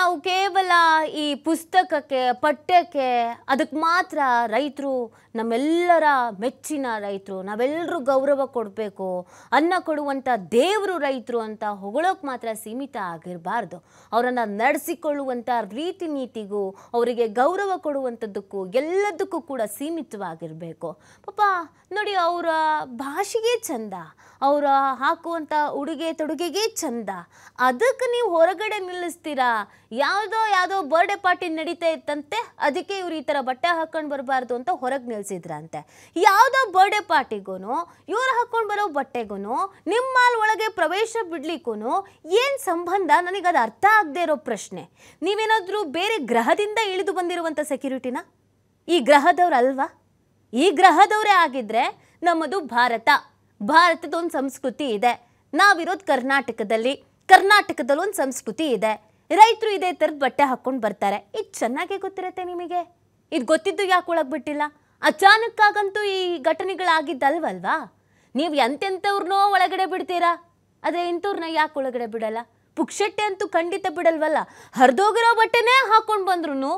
ನಾವು ಕೇವಲ ಈ ಪುಸ್ತಕಕ್ಕೆ, ಪಠ್ಯಕ್ಕೆ, ಅದಕ್ಕೆ ಮಾತ್ರ ರೈತರು, ನಮ್ಮೆಲ್ಲರ ಮೆಚ್ಚಿನ ರೈತರು ನಾವೆಲ್ಲರೂ ಗೌರವ ಕೊಡಬೇಕು, ಅನ್ನ ಕೊಡುವಂಥ ದೇವರು ರೈತರು ಅಂತ ಹೊಗಳೋಕೆ ಮಾತ್ರ ಸೀಮಿತ ಆಗಿರಬಾರ್ದು. ಅವರನ್ನು ನಡೆಸಿಕೊಳ್ಳುವಂಥ ರೀತಿ ನೀತಿಗೂ, ಅವರಿಗೆ ಗೌರವ ಕೊಡುವಂಥದ್ದಕ್ಕೂ, ಎಲ್ಲದಕ್ಕೂ ಕೂಡ ಸೀಮಿತವಾಗಿರಬೇಕು. ಪಾಪ, ನೋಡಿ ಅವರ ಭಾಷೆಗೆ ಚಂದ. ಅವರ ಹಾಕುವಂಥ ಉಡುಗೆ ತೊಡುಗೆಗೆ ಚಂದ. ಅದಕ್ಕೆ ನೀವು ಹೊರಗಡೆ ನಿಲ್ಲಿಸ್ತೀರಾ? ಯಾವುದೋ ಯಾವುದೋ ಬರ್ಡೇ ಪಾರ್ಟಿ ನಡೀತಾ ಇತ್ತಂತೆ, ಅದಕ್ಕೆ ಇವ್ರು ಈ ಥರ ಬಟ್ಟೆ ಹಾಕ್ಕೊಂಡು ಬರಬಾರ್ದು ಅಂತ ಹೊರಗೆ ನಿಲ್ಲಿಸಿದ್ರಂತೆ ಯಾವುದೋ ಬರ್ಡೇ ಪಾರ್ಟಿಗೂ ಇವ್ರು ಹಾಕ್ಕೊಂಡು ಬರೋ ಬಟ್ಟೆಗೂ ನಿಮ್ಮ ಒಳಗೆ ಪ್ರವೇಶ ಬಿಡ್ಲಿಕ್ಕೂ ಏನು ಸಂಬಂಧ? ನನಗೆ ಅದು ಅರ್ಥ ಆಗದೆ ಇರೋ ಪ್ರಶ್ನೆ. ನೀವೇನಾದರೂ ಬೇರೆ ಗ್ರಹದಿಂದ ಇಳಿದು ಬಂದಿರುವಂಥ ಸೆಕ್ಯೂರಿಟಿನ ಈ ಗ್ರಹದವ್ರಲ್ವಾ ಈ ಗ್ರಹದವರೇ ಆಗಿದ್ರೆ ನಮ್ಮದು ಭಾರತ. ಭಾರತದ ಒಂದು ಸಂಸ್ಕೃತಿ ಇದೆ. ನಾವಿರೋದು ಕರ್ನಾಟಕದಲ್ಲಿ. ಕರ್ನಾಟಕದಲ್ಲಿ ಒಂದು ಸಂಸ್ಕೃತಿ ಇದೆ. ರೈತರು ಇದೇ ಥರದ ಬಟ್ಟೆ ಹಾಕ್ಕೊಂಡು ಬರ್ತಾರೆ. ಇದು ಚೆನ್ನಾಗೇ ಗೊತ್ತಿರತ್ತೆ ನಿಮಗೆ? ಇದು ಗೊತ್ತಿದ್ದು ಯಾಕೆ ಒಳಗೆ ಬಿಟ್ಟಿಲ್ಲ ಅಚಾನಕ್ಕಾಗಂತೂ ಈ ಘಟನೆಗಳಾಗಿದ್ದಲ್ವಲ್ವಾ? ನೀವು ಎಂತೆಂಥವ್ರನ್ನೋ ಒಳಗಡೆ ಬಿಡ್ತೀರಾ? ಆದರೆ ಇಂಥವ್ರನ್ನ ಯಾಕೆ ಒಳಗಡೆ ಬಿಡಲ್ಲ? ಪುಕ್ಷಟ್ಟೆ ಅಂತೂ ಖಂಡಿತ ಬಿಡಲ್ವಲ್ಲ. ಹರಿದೋಗಿರೋ ಬಟ್ಟೆನೇ ಹಾಕ್ಕೊಂಡು ಬಂದ್ರು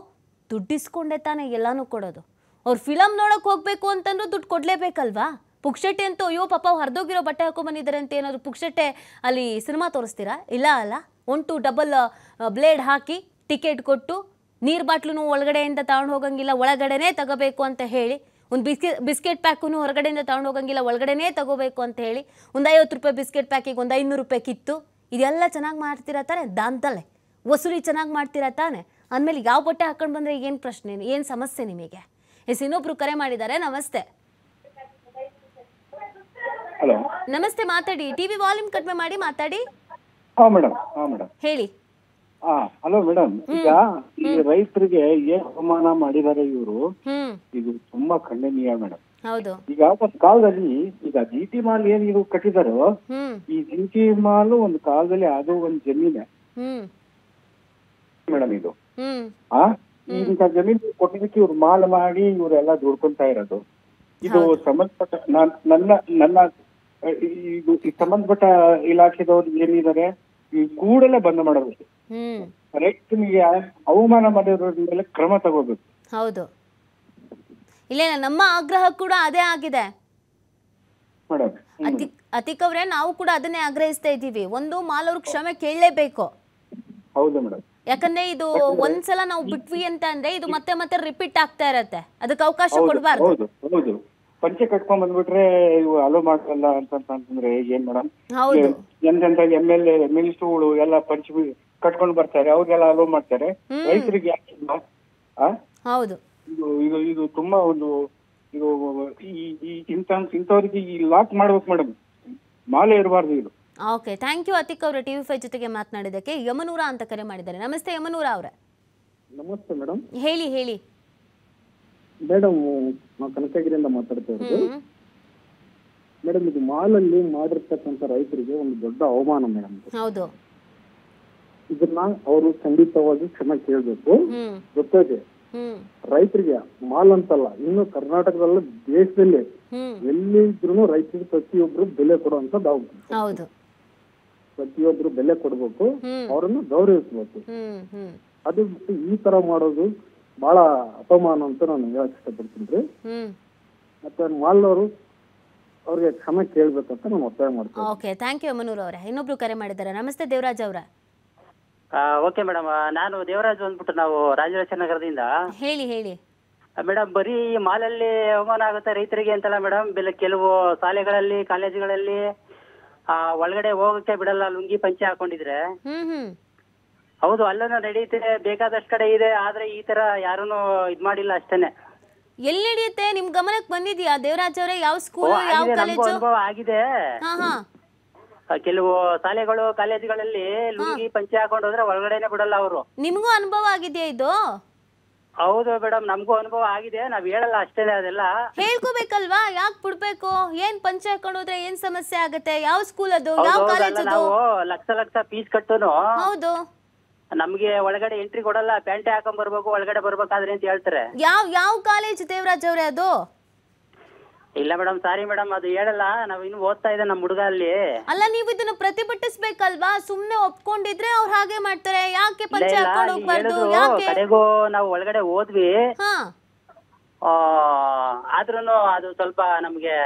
ದುಡ್ಡಿಸ್ಕೊಂಡೆ ತಾನೇ ಎಲ್ಲಾನು ಕೊಡೋದು. ಅವ್ರು ಫಿಲಮ್ ನೋಡೋಕೆ ಹೋಗ್ಬೇಕು ಅಂತಂದ್ರೂ ದುಡ್ಡು ಕೊಡಲೇಬೇಕಲ್ವಾ? ಪುಕ್ಷಟ್ಟೆ ಅಂತೂ ಅಯ್ಯೋ ಪಾಪ ಹರಿದೋಗಿರೋ ಬಟ್ಟೆ ಹಾಕೊಂಡ್ಬಂದಿದ್ದಾರೆ ಅಂತ ಏನಾದ್ರು ಪುಕ್ಷಟ್ಟೆ ಅಲ್ಲಿ ಸಿನಿಮಾ ತೋರಿಸ್ತೀರಾ? ಇಲ್ಲ ಅಲ್ಲ? ಒನ್ ಟು ಡಬಲ್ ಬ್ಲೇಡ್ ಹಾಕಿ ಟಿಕೆಟ್ ಕೊಟ್ಟು ನೀರು ಬಾಟ್ಲು ಒಳಗಡೆಯಿಂದ ತಗೊಂಡು ಹೋಗಂಗಿಲ್ಲ, ಒಳಗಡೆನೇ ತಗೋಬೇಕು ಅಂತ ಹೇಳಿ, ಒಂದು ಬಿಸ್ಕೆಟ್ ಬಿಸ್ಕೆಟ್ ಪ್ಯಾಕು ಹೊರಗಡೆಯಿಂದ ತಗೊಂಡು ಹೋಗಂಗಿಲ್ಲ, ಒಳಗಡೆನೇ ತಗೋಬೇಕು ಅಂತ ಹೇಳಿ ಒಂದು ಐವತ್ತು ರೂಪಾಯಿ ಬಿಸ್ಕೆಟ್ ಪ್ಯಾಕಿಗೆ ಒಂದು ಐನೂರು ರೂಪಾಯಿ ಕಿತ್ತು, ಇದೆಲ್ಲ ಚೆನ್ನಾಗಿ ಮಾಡ್ತೀರಾ ತಾನೆ? ದಾಂತಲೆ. ವಸೂಲಿ ಚೆನ್ನಾಗಿ ಮಾಡ್ತೀರಾ ತಾನೆ? ಅಂದಮೇಲೆ ಯಾವ ಬಟ್ಟೆ ಹಾಕೊಂಡು ಬಂದರೆ ಏನು ಪ್ರಶ್ನೆ, ಏನು ಸಮಸ್ಯೆ ನಿಮಗೆ? ಎಸ್, ಇನ್ನೊಬ್ರು ಕರೆ ಮಾಡಿದ್ದಾರೆ, ನಮಸ್ತೆ. ಹಲೋ. ನಮಸ್ತೆ ಮಾತಾಡಿ. ಟಿವಿ ವಾಲ್ಯೂಮ್ ಕಡಿಮೆ ಮಾಡಿ ಮಾತಾಡಿ. ಹಾ ಮೇಡಮ್. ಹಾ ಮೇಡಮ್. ಹೇಳಿ. ಹಾ ಹಲೋ ಮೇಡಮ್. ಈಗ ಈ ರೈತರಿಗೆ ಏನ್ ಅವಮಾನ ಮಾಡಿದಾರೆ ಇವರು ಇದು ತುಂಬಾ ಖಂಡನೀಯ ಮೇಡಮ್. ಹೌದು. ಈಗ ಒಂದ್ ಕಾಲದಲ್ಲಿ ಈಗ ಜಿ ಟಿ ಮಾಲ್ ಏನ್ ಇದು ಕಟ್ಟಿದಾರೋ ಈ ಜಿ ಟಿ ಮಾಲ್ ಒಂದು ಕಾಲದಲ್ಲಿ ಅದು ಒಂದು ಜಮೀನ. ಮೇಡಮ್ ಇದು. ಆ? ಈಗ ಜಮೀನು ಕೊಟ್ಟಿದ್ದಕ್ಕೆ ಇವ್ರು ಮಾಲ್ ಮಾಡಿ ಇವರೆಲ್ಲ ದುಡ್ಕೊಂತ ಇರೋದು. ಇದು ಸಂಬಂಧಪಟ್ಟ ನನ್ನ ನನ್ನ ಸಂಬಂಧಪಟ್ಟ ಇಲಾಖೆದವ್ರು ಏನಿದ್ದಾರೆ ಕೂಡಲೇ ಬಂದ್ ಮಾಡಬೇಕು. ರೈತನಿಗೆ ಅವಮಾನ ಮಾಡಿರೋದ್ರ ಮೇಲೆ ಕ್ರಮ ತಗೋಬೇಕು. ಹೌದು. ಇಲ್ಲ ನಮ್ಮ ಆಗ್ರಹ ಕೂಡ ಅದೇ ಆಗಿದೆ. ಅತಿಕ್ ಅವರೇ ನಾವು ಕೂಡ ಅದನ್ನೇ ಆಗ್ರಹಿಸ್ತಾ ಇದ್ದೀವಿ. ಒಂದು ಮಾಲವ್ರ ಕ್ಷಮೆ ಕೇಳಲೇಬೇಕು. ಹೌದು ಮೇಡಮ್. ಯಾಕಂದ್ರೆ ಇದು ಒಂದ್ಸಲ ನಾವು ಬಿಟ್ವಿ ಅಂತ ಅಂದ್ರೆ ಇದು ಮತ್ತೆ ಮತ್ತೆ ರಿಪೀಟ್ ಆಗ್ತಾ ಇರತ್ತೆ. ಅದಕ್ಕೆ ಅವಕಾಶ ಕೊಡಬಾರ್ದು. ಪಂಚೆ ಕಟ್ಕೊಂಡ್ ಬಂದ್ಬಿಟ್ರೆ ಇವು ಅಲೋ ಮಾಡ್ತಲ್ಲ ಅಂತ ಅಂತಂದ್ರೆ ಏನ್ ಮೇಡಮ್? ಎಂತೆಂತ ಎಂ ಎಲ್ ಎ ಮಿನಿಸ್ಟರ್ಗಳು ಎಲ್ಲ ಪಂಚ ಕಟ್ಕೊಂಡ್ ಬರ್ತಾರೆ. ಅವ್ರಿಗೆಲ್ಲ ಅಲೋ ಮಾಡ್ತಾರೆ. ರೈತರಿಗೆ? ಹೌದು. ಇದು ಇದು ತುಂಬಾ ಒಂದು ಇದು ಇಂಥ ಇಂಥವ್ರಿಗೆ ಈ ಲಾಕ್ ಮಾಡ್ಬೇಕು ಮೇಡಮ್. ಮಾಲೆ ಇರಬಾರ್ದು ಇದು. ಓಕೆ ಥ್ಯಾಂಕ್ ಯು ಅತಿಕ್ ಅವರು ಟಿವಿ ಫೈವ್ ಜೊತೆಗೆ ಮಾತನಾಡಿದಕ್ಕೆ ಯಮನೂರ ಅಂತ ಕರೆ ಮಾಡಿದ್ದಾರೆ. ನಮಸ್ತೆ ಯಮನೂರ ಅವರ. ನಮಸ್ತೆ ಮೇಡಮ್. ಹೇಳಿ ಹೇಳಿ. ಮೇಡಮ್ ನಾವು ಕನಕಗಿರಿಯಿಂದ ಮಾತಾಡ್ತಾ ಇರೋದು ಮೇಡಮ್ ಇದು ಮಾಲಲ್ಲಿ ಮಾಡಿರ್ತಕ್ಕಂಥ ರೈತರಿಗೆ ಒಂದು ದೊಡ್ಡ ಅವಮಾನ ಮೇಡಮ್ ಹೌದು. ಇದನ್ನ ಅವರು ಖಂಡಿತವಾಗಿ ಕ್ಷಮೆ ಕೇಳಬೇಕು. ಜೊತೆಗೆ ರೈತರಿಗೆ ಮಾಲ್ ಅಂತಲ್ಲ ಇನ್ನು ಕರ್ನಾಟಕದಲ್ಲ ದೇಶದಲ್ಲಿ ಎಲ್ಲಿ ಎಲ್ಲಿದ್ರು ರೈತರಿಗೆ ಪ್ರತಿಯೊಬ್ರು ಬೆಲೆ ಆಗ್ಬೇಕು ಹೌದು. ಪ್ರತಿಯೊಬ್ರು ಬೆಲೆ ಕೊಡ್ಬೇಕು ಅವರನ್ನು ಗೌರವಿಸ್ಬೇಕು. ಅದು ಬಿಟ್ಟು ಈ ತರ ಮಾಡೋದು ಬಹಳ ಅಪಮಾನ ಅಂತ ನಾನು ಹೇಳಕ್ ಇಷ್ಟಪಡ್ತೀನಿ ರೀ. ಹ್ಮ್. ಮತ್ತೆ ಮಾಲ್ನವರು ಅವ್ರಿಗೆ ಕ್ಷಮೆ ಕೇಳ್ಬೇಕಂತ ನಾನು ಒತ್ತಾಯ ಮಾಡ್ತೀನಿ ಓಕೆ ಥ್ಯಾಂಕ್ ಯು ಮನೂರು ಅವರೇ. ಇನ್ನೊಬ್ರು ಕರೆ ಮಾಡಿದ್ದಾರೆ ನಮಸ್ತೆ ದೇವರಾಜ್ ಅವರ. Okay madam. ನಾನು ದೇವರಾಜ್ ಬಂದ್ಬಿಟ್ಟು ನಾವು ರಾಜರಾಜ ನಗರದಿಂದ. ಹೇಳಿ ಹೇಳಿ. ಮೇಡಮ್ ಬರೀ ಮಾಲಲ್ಲಿ ಅವಮಾನ ಆಗುತ್ತೆ ರೈತರಿಗೆ ಅಂತಲ್ಲ ಮೇಡಮ್. ಬೆಲೆ ಕೆಲವು ಶಾಲೆಗಳಲ್ಲಿ ಕಾಲೇಜುಗಳಲ್ಲಿ ಆ, ಒಳಗಡೆ ಹೋಗಕ್ಕೆ ಬಿಡಲ್ಲ ಲುಂಗಿ ಪಂಚೆ ಹಾಕೊಂಡಿದ್ರೆ. ಹ್ಮ್ ಹ್ಮ್. ಹೌದು ಅಲ್ಲೂ ನಡೆಯುತ್ತೆ ಬೇಕಾದಷ್ಟು ಕಡೆ ಇದೆ ಆದ್ರೆ ಈ ತರ ಯಾರೂ ಇದ್ ಮಾಡಿಲ್ಲ ಅಷ್ಟೇನೆ. ಎಲ್ಲಿ ನಡೆಯುತ್ತೆ? ನಿಮ್ ಗಮನಕ್ಕೆ ಬಂದಿದ್ಯಾ? ದೇವರಾಜ್ ಅವರೇ ಯಾವ ಸ್ಕೂಲ್ ಯಾವ ಆಗಿದೆ, ನಮ್ಗೂ ಕಾಲೇಜು ಅನುಭವ ಆಗಿದೆ. ಹಾ ಹಾ. ಆ, ಕೆಲವು ಶಾಲೆಗಳು ಕಾಲೇಜುಗಳಲ್ಲಿ ಲುಂಗಿ ಪಂಚೆ ಹಾಕೊಂಡು ಹೋದ್ರೆ ಒಳಗಡೆನೆ ಬಿಡಲ್ಲ ಅವರು. ನಿಮಗೂ ಅನುಭವ ಆಗಿದೆಯಾ ಇದು? ಹೌದು ಮೇಡಮ್ ನಮಗೂ ಅನುಭವ ಆಗಿದೆ. ನಾವ್ ಹೇಳಲ್ಲ ಅಷ್ಟೇನೆ ಅದೆಲ್ಲ. ಹೇಳ್ಕೋಬೇಕಲ್ವಾ? ಯಾಕ್ ಬಿಡ್ಬೇಕು? ಏನ್ ಪಂಚೆ ಹಾಕೊಂಡು ಹೋದ್ರೆ ಏನ್ ಸಮಸ್ಯೆ ಆಗತ್ತೆ? ಯಾವ ಸ್ಕೂಲ್ ಅದು? ಯಾವ ಕಾಲೇಜ್ ಅದು? ನಾವು ಲಕ್ಷ ಲಕ್ಷ ಫೀಸ್ ಕಟ್ಟುನು. ಹೌದು. ನಮ್ಗೆ ಒಳಗಡೆ ಎಂಟ್ರಿ ಕೊಡಲ್ಲ ಪ್ಯಾಂಟ್ ಹಾಕೊಂಡ್ ಬರ್ಬೇಕು ಒಳಗಡೆ ಬರ್ಬೇಕಾದ್ರೆ ಅಂತ ಹೇಳ್ತಾರೆ. ಯಾವ ಯಾವ ಕಾಲೇಜ್ ದೇವರಾಜ್ ಅವರೇ ಅದು? ಇಲ್ಲ ಮೇಡಮ್ ಸಾರಿ ಮೇಡಮ್ ಅದು ಹೇಳಲ್ಲ. ನಾವ್ ಇನ್ನು ಓದ್ತಾ ಇದ್ದೆ ನಮ್ಮ ಹುಡುಗ ಅಲ್ಲಿ. ಅಲ್ಲ ನೀವು ಇದನ್ನ ಪ್ರತಿಭಟಿಸ್ಬೇಕಲ್ವಾ? ಸುಮ್ನೆ ಒಪ್ಕೊಂಡಿದ್ರೆ ಅವ್ರು ಹಾಗೆ ಮಾಡ್ತಾರೆ. ಯಾಕೆ ಪಂಚ ಹಾಕೊಂಡು ಹೋಗ್ಬಾರ್ದು? ಯಾಕೆ? ಕಡೆಗೂ ನಾವು ಒಳಗಡೆ ಹೋದ್ವಿ ಆದ್ರೂನು ಆದ್ರೂ ಅದು ಸ್ವಲ್ಪ ನಮ್ಗೆ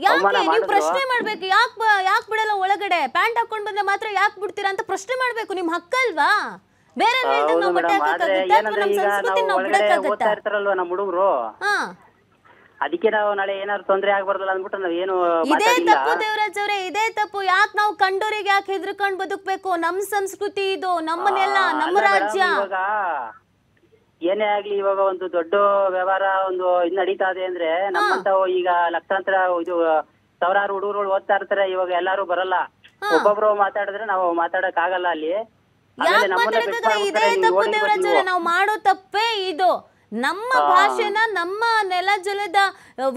ಯಾಕೆ? ನೀವು ಪ್ರಶ್ನೆ ಮಾಡ್ಬೇಕು. ಯಾಕೆ ಯಾಕೆ ಬಿಡಲ್ಲ ಒಳಗಡೆ? ಪ್ಯಾಂಟ್ ಹಾಕೊಂಡ್ ಬಂದ್ರೆ ಮಾತ್ರ ಯಾಕೆ ಬಿಡ್ತೀರಾ ಅಂತ ಪ್ರಶ್ನೆ ಮಾಡ್ಬೇಕು. ನಿಮ್ ಹಕ್ಕಲ್ವಾ? ಬೇರೆ ಹೇಳ್ದಂಗ್ ಹೌದು ನಾವು ಬಟ್ಟೆ ಮೇಡಮ್ ಹಾಕಕ್ಕಾಗತ್ತಾ ಅಥವಾ ಏನಂದ್ರೆ ನಮ್ ಈಗ ಸಂಸ್ಕೃತಿ ನಾವು ನಾವು ಒಳಗಡೆ ಬಿಡಕ್ಕಾಗತ್ತಾ? ಇರ್ತಾರಲ್ವಾ ನಮ್ಮ ಹುಡುಗರು? ಹಾ. ಅದಕ್ಕೆ ನಾವು ನಾಳೆ ಏನಾದ್ರು ತೊಂದ್ರೆ ಆಗ್ಬಾರ್ದಲ್ಲ ಅಂದ್ಬಿಟ್ಟು ನಾವ್ ಏನು ಇದೇ ತಪ್ಪು ದೇವರಾಜ್ ಅವರೇ ಇದೇ ತಪ್ಪು. ಯಾಕೆ ನಾವು ಕಂಡೋರಿಗೆ ಯಾಕೆ ಹೆದರ್ಕೊಂಡ್ ಬದುಕ್ಬೇಕು? ನಮ್ ಸಂಸ್ಕೃತಿ ಇದು. ನಮ್ಮನೆಲ್ಲ ನಮ್ಮ ರಾಜ್ಯ. ಏನೇ ಆಗ್ಲಿ ಇವಾಗ ಒಂದು ದೊಡ್ಡ ವ್ಯವಹಾರ ಒಂದು ಇದ್ ನಡೀತಾ ಇದೆ ಅಂದ್ರೆ ನಮ್ಮಂತ ಈಗ ಲಕ್ಷಾಂತರ ಇದು ಸಾವಿರಾರು ಹುಡುಗರುಗಳು ಓದ್ತಾ ಇರ್ತಾರೆ ಇವಾಗ ಎಲ್ಲಾರು ಬರಲ್ಲ. ಒಬ್ಬೊಬ್ರು ಮಾತಾಡಿದ್ರೆ ನಾವು ಮಾತಾಡಕ್ ಆಗಲ್ಲ ಅಲ್ಲಿ. ಇದೇ ತಪ್ಪು ನಾವು? ಮಾಡೋ ತಪ್ಪೇ ಇದು. ನಮ್ಮ ಭಾಷೆನ ನಮ್ಮ ನೆಲ ಜಲದ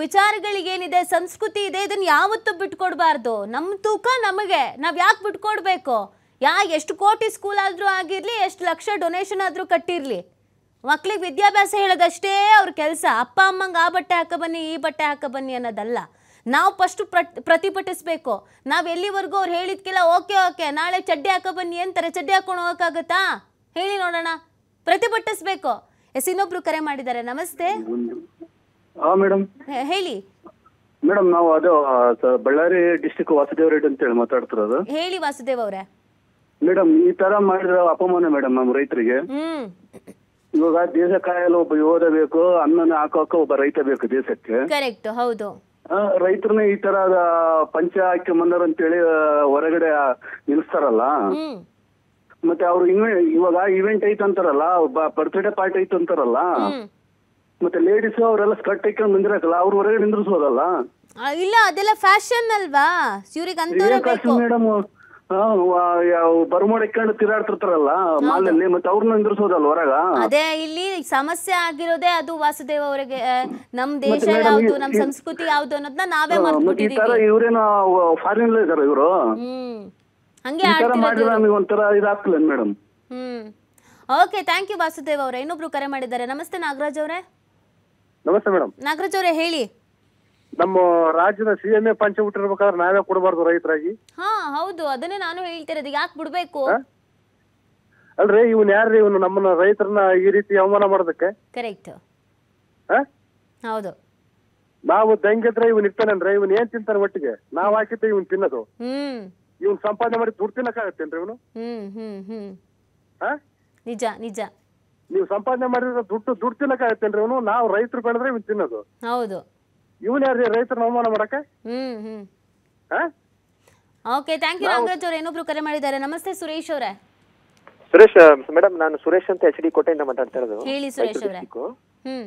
ವಿಚಾರಗಳಿಗೇನಿದೆ ಸಂಸ್ಕೃತಿ ಇದೆ ಇದನ್ನ ಯಾವತ್ತೂ ಬಿಟ್ಕೊಡ್ಬಾರ್ದು. ನಮ್ಮ ತೂಕ ನಮಗೆ. ನಾವ್ ಯಾಕೆ ಬಿಟ್ಕೊಡ್ಬೇಕು? ಯಾ ಎಷ್ಟು ಕೋಟಿ ಸ್ಕೂಲ್ ಆದ್ರೂ ಆಗಿರ್ಲಿ ಎಷ್ಟು ಲಕ್ಷ ಡೊನೇಷನ್ ಆದ್ರೂ ಕಟ್ಟಿರ್ಲಿ. ಮಕ್ಳಿಗೆ ವಿದ್ಯಾಭ್ಯಾಸ ಹೇಳೋದಷ್ಟೇ ಅವ್ರ ಕೆಲಸ. ಅಪ್ಪ ಅಮ್ಮಂಗೆ ಆ ಬಟ್ಟೆ ಹಾಕ ಬನ್ನಿ ಈ ಬಟ್ಟೆ ಹಾಕ ಬನ್ನಿ ಅನ್ನೋದಲ್ಲ. ನಾವು ಫಸ್ಟು ಪ್ರತಿಭಟಿಸ್ಬೇಕು. ನಾವು ಎಲ್ಲಿವರೆಗೂ ಅವ್ರು ಹೇಳಿದ್ಕೆಲ್ಲ ಓಕೆ ಓಕೆ ನಾಳೆ ಚಡ್ಡಿ ಹಾಕ ಬನ್ನಿ ಅಂತಾರೆ. ಚಡ್ಡಿ ಹಾಕೊಂಡು ಹೋಗೋಕ್ಕಾಗತ್ತಾ? ಹೇಳಿ ನೋಡೋಣ. ಪ್ರತಿಭಟಿಸ್ಬೇಕು. ಎಸ್ ಇನ್ನೊಬ್ರು ಕರೆ ಮಾಡಿದ್ದಾರೆ. ನಮಸ್ತೆ. ಮೇಡಮ್ ಹೇಳಿ. ಮೇಡಮ್ ನಾವು ಅದು ಬಳ್ಳಾರಿ ಡಿಸ್ಟಿಕ್ ವಾಸುದೇವ್ ರೆಡ್ಡಿ ಅಂತ ಹೇಳಿ ಮಾತಾಡ್ತಿರೋದು. ಹೇಳಿ ವಾಸುದೇವ್ ಅವರೇ. ಮೇಡಮ್ ಈ ತರ ಮಾಡಿದ್ರೆ ಅಪಮಾನ ಮೇಡಮ್ ನಮ್ಮ ರೈತರಿಗೆ. ಇವಾಗ ದೇಶ ಕಾಯಲು ಒಬ್ಬ ಯೋಧ ಬೇಕು ಅನ್ನನ ಹಾಕೋಕೆ ಒಬ್ಬ ರೈತ ಬೇಕು ದೇಶಕ್ಕೆ. ಕರೆಕ್ಟ್ ಹೌದು. ಆ, ರೈತರನ್ನ ಈ ತರ ಪಂಚ ಹಾಕಿ ಬಂದಾರ ಅಂತೇಳಿ ಆ, ಹೊರಗಡೆ ನಿಲ್ಸ್ತಾರಲ್ಲ? ಮತ್ತೆ ಅವ್ರು ಇವಾಗ ಇವೆಂಟ್ ಐತ್ ಅಂತಾರಲ್ಲ ಒಬ್ಬ ಬರ್ತ್ಡೇ ಪಾರ್ಟಿ ಐತ್ ಅಂತಾರಲ್ಲ? ಮತ್ತೆ ಲೇಡೀಸ್ ಅವರೆಲ್ಲ ಸ್ಕರ್ಟ್ ಹಾಕೊಂಡ್ ಬಂದಿರಕಲ್ಲ ಅವ್ರು ಹೊರಗಡೆ ನಿಂದ್ರಿಸೋದಲ್ಲ? ಇಲ್ಲ ಅದೆಲ್ಲ ಫ್ಯಾಷನ್ ಅಲ್ವಾ? ಮೇಡಮ್ ಬರ್ಮೋಡ್ ಹಾಕೊಂಡು ತಿರಾಡ್ತಿರ್ತಾರಲ್ಲ ಮಾಲಲ್ಲಿ ಮತ್ತೆ ಅವ್ರನ್ನ ನಿಂದ್ರಿಸೋದಲ್ಲ ಹೊರಗ? ಅದೇ ಇಲ್ಲಿ ಸಮಸ್ಯೆ ಆಗಿರೋದೇ ಅದು ವಾಸುದೇವ್ ಅವರಿಗೆ. ನಮ್ ದೇಶ ಯಾವ್ದು ನಮ್ ಸಂಸ್ಕೃತಿ ಯಾವ್ದು ಅನ್ನೋದನ್ನ ನಾವೇ ಮತ್ತೆ ಈ ತರ ಮರ್ತ್ಬಿಟ್ಟಿದೀವಿ ಇವ್ರೇನ ಫಾರಿನ್ ಇದಾರೆ ಇವರು? ಹಂಗೆ ಮಾಡಿದ್ರೆ ನಮಗೆ ಒಂಥರ ಇದಾಗ್ತಿಲ್ಲ madam hmm. Okay thank you Vasudev ಅವರೇ. ಇನ್ನೊಬ್ರು ಕರೆ ಮಾಡಿದ್ದಾರೆ. ನಮಸ್ತೆ ನಾಗರಾಜ್ ಅವರೇ. ನಮಸ್ತೆ ಮೇಡಮ್ ನಾಗರಾಜ್ ಅವರೇ ಹೇಳಿ. ನಮ್ಮ ರಾಜ್ಯದ ಸಿ ಎಂ ಎ ಪಂಚ ಬಿಟ್ಟಿರ್ಬೇಕಾದ್ರೆ ನಾವೇ ಕೊಡಬಾರ್ದು ರೈತರಾಗಿ. ಹಾ ಹೌದು. ಅದನ್ನೇ ನಾನು ಹೇಳ್ತಿರೋದು. ಯಾಕೆ ಬಿಡ್ಬೇಕು? ಅಲ್ರಿ ಇವನ್ ಯಾರ್ರಿ? ಇವನು ನಮ್ಮನ್ನ ರೈತರನ್ನ ಈ ರೀತಿ ಅವಮಾನ ಮಾಡೋದಕ್ಕೆ? ಕರೆಕ್ಟ್? ಹೌದು. ನಾವು ದಂಗಿದ್ರೆ ಇವನ್ ಇರ್ತಾನಂದ್ರೆ ಇವನ್ ಏನ್ ತಿಂತಾನೆ ಒಟ್ಟಿಗೆ? ನಾವ್ ಹಾಕಿದ್ದೆ ಇವನ್ ತಿನ್ನೋದು. ಇವನ್ ಸಂಪಾದನೆ ಮಾಡಿ ದುಡ್ಡು ತಿನ್ನಕ್ಕಾಗತ್ತೇನ್ರಿ ಇವನು? ನಿಜ ನಿಜ. ನೀವು ಸಂಪಾದನೆ ಮಾಡಿದ್ರೆ ದುಡ್ಡು ದುಡ್ಡು ತಿನ್ನಕ್ಕಾಗತ್ತೇನ್ರಿ ಇವನು? ನಾವು ರೈತರು ಬೆಳೆದ್ರೆ ಇವನ್ ತಿನ್ನೋದು. ಹೌದು. ಇವನ್ ಯಾರು ರೈತರನ್ನ ಅವಮಾನ ಮಾಡಕ್ಕೆ? ಓಕೆ ಥ್ಯಾಂಕ್ ಯು ನಾಗರಾಜ್ ಅವ್ರು. ಇನ್ನೊಬ್ರು ಕರೆ ಮಾಡಿದ್ದಾರೆ. ನಮಸ್ತೆ ಸುರೇಶ್ ಅವರೇ. ಸುರೇಶ್ ಮೇಡಮ್ ನಾನು ಸುರೇಶ್ ಅಂತ ಎಚ್ ಡಿ ಕೋಟೆಯಿಂದ ಮಾತಾಡ್ತಾ ಇರೋದು. ಹೇಳಿ ಸುರೇಶ್ ಅವರೇ. ಹ್ಮ್.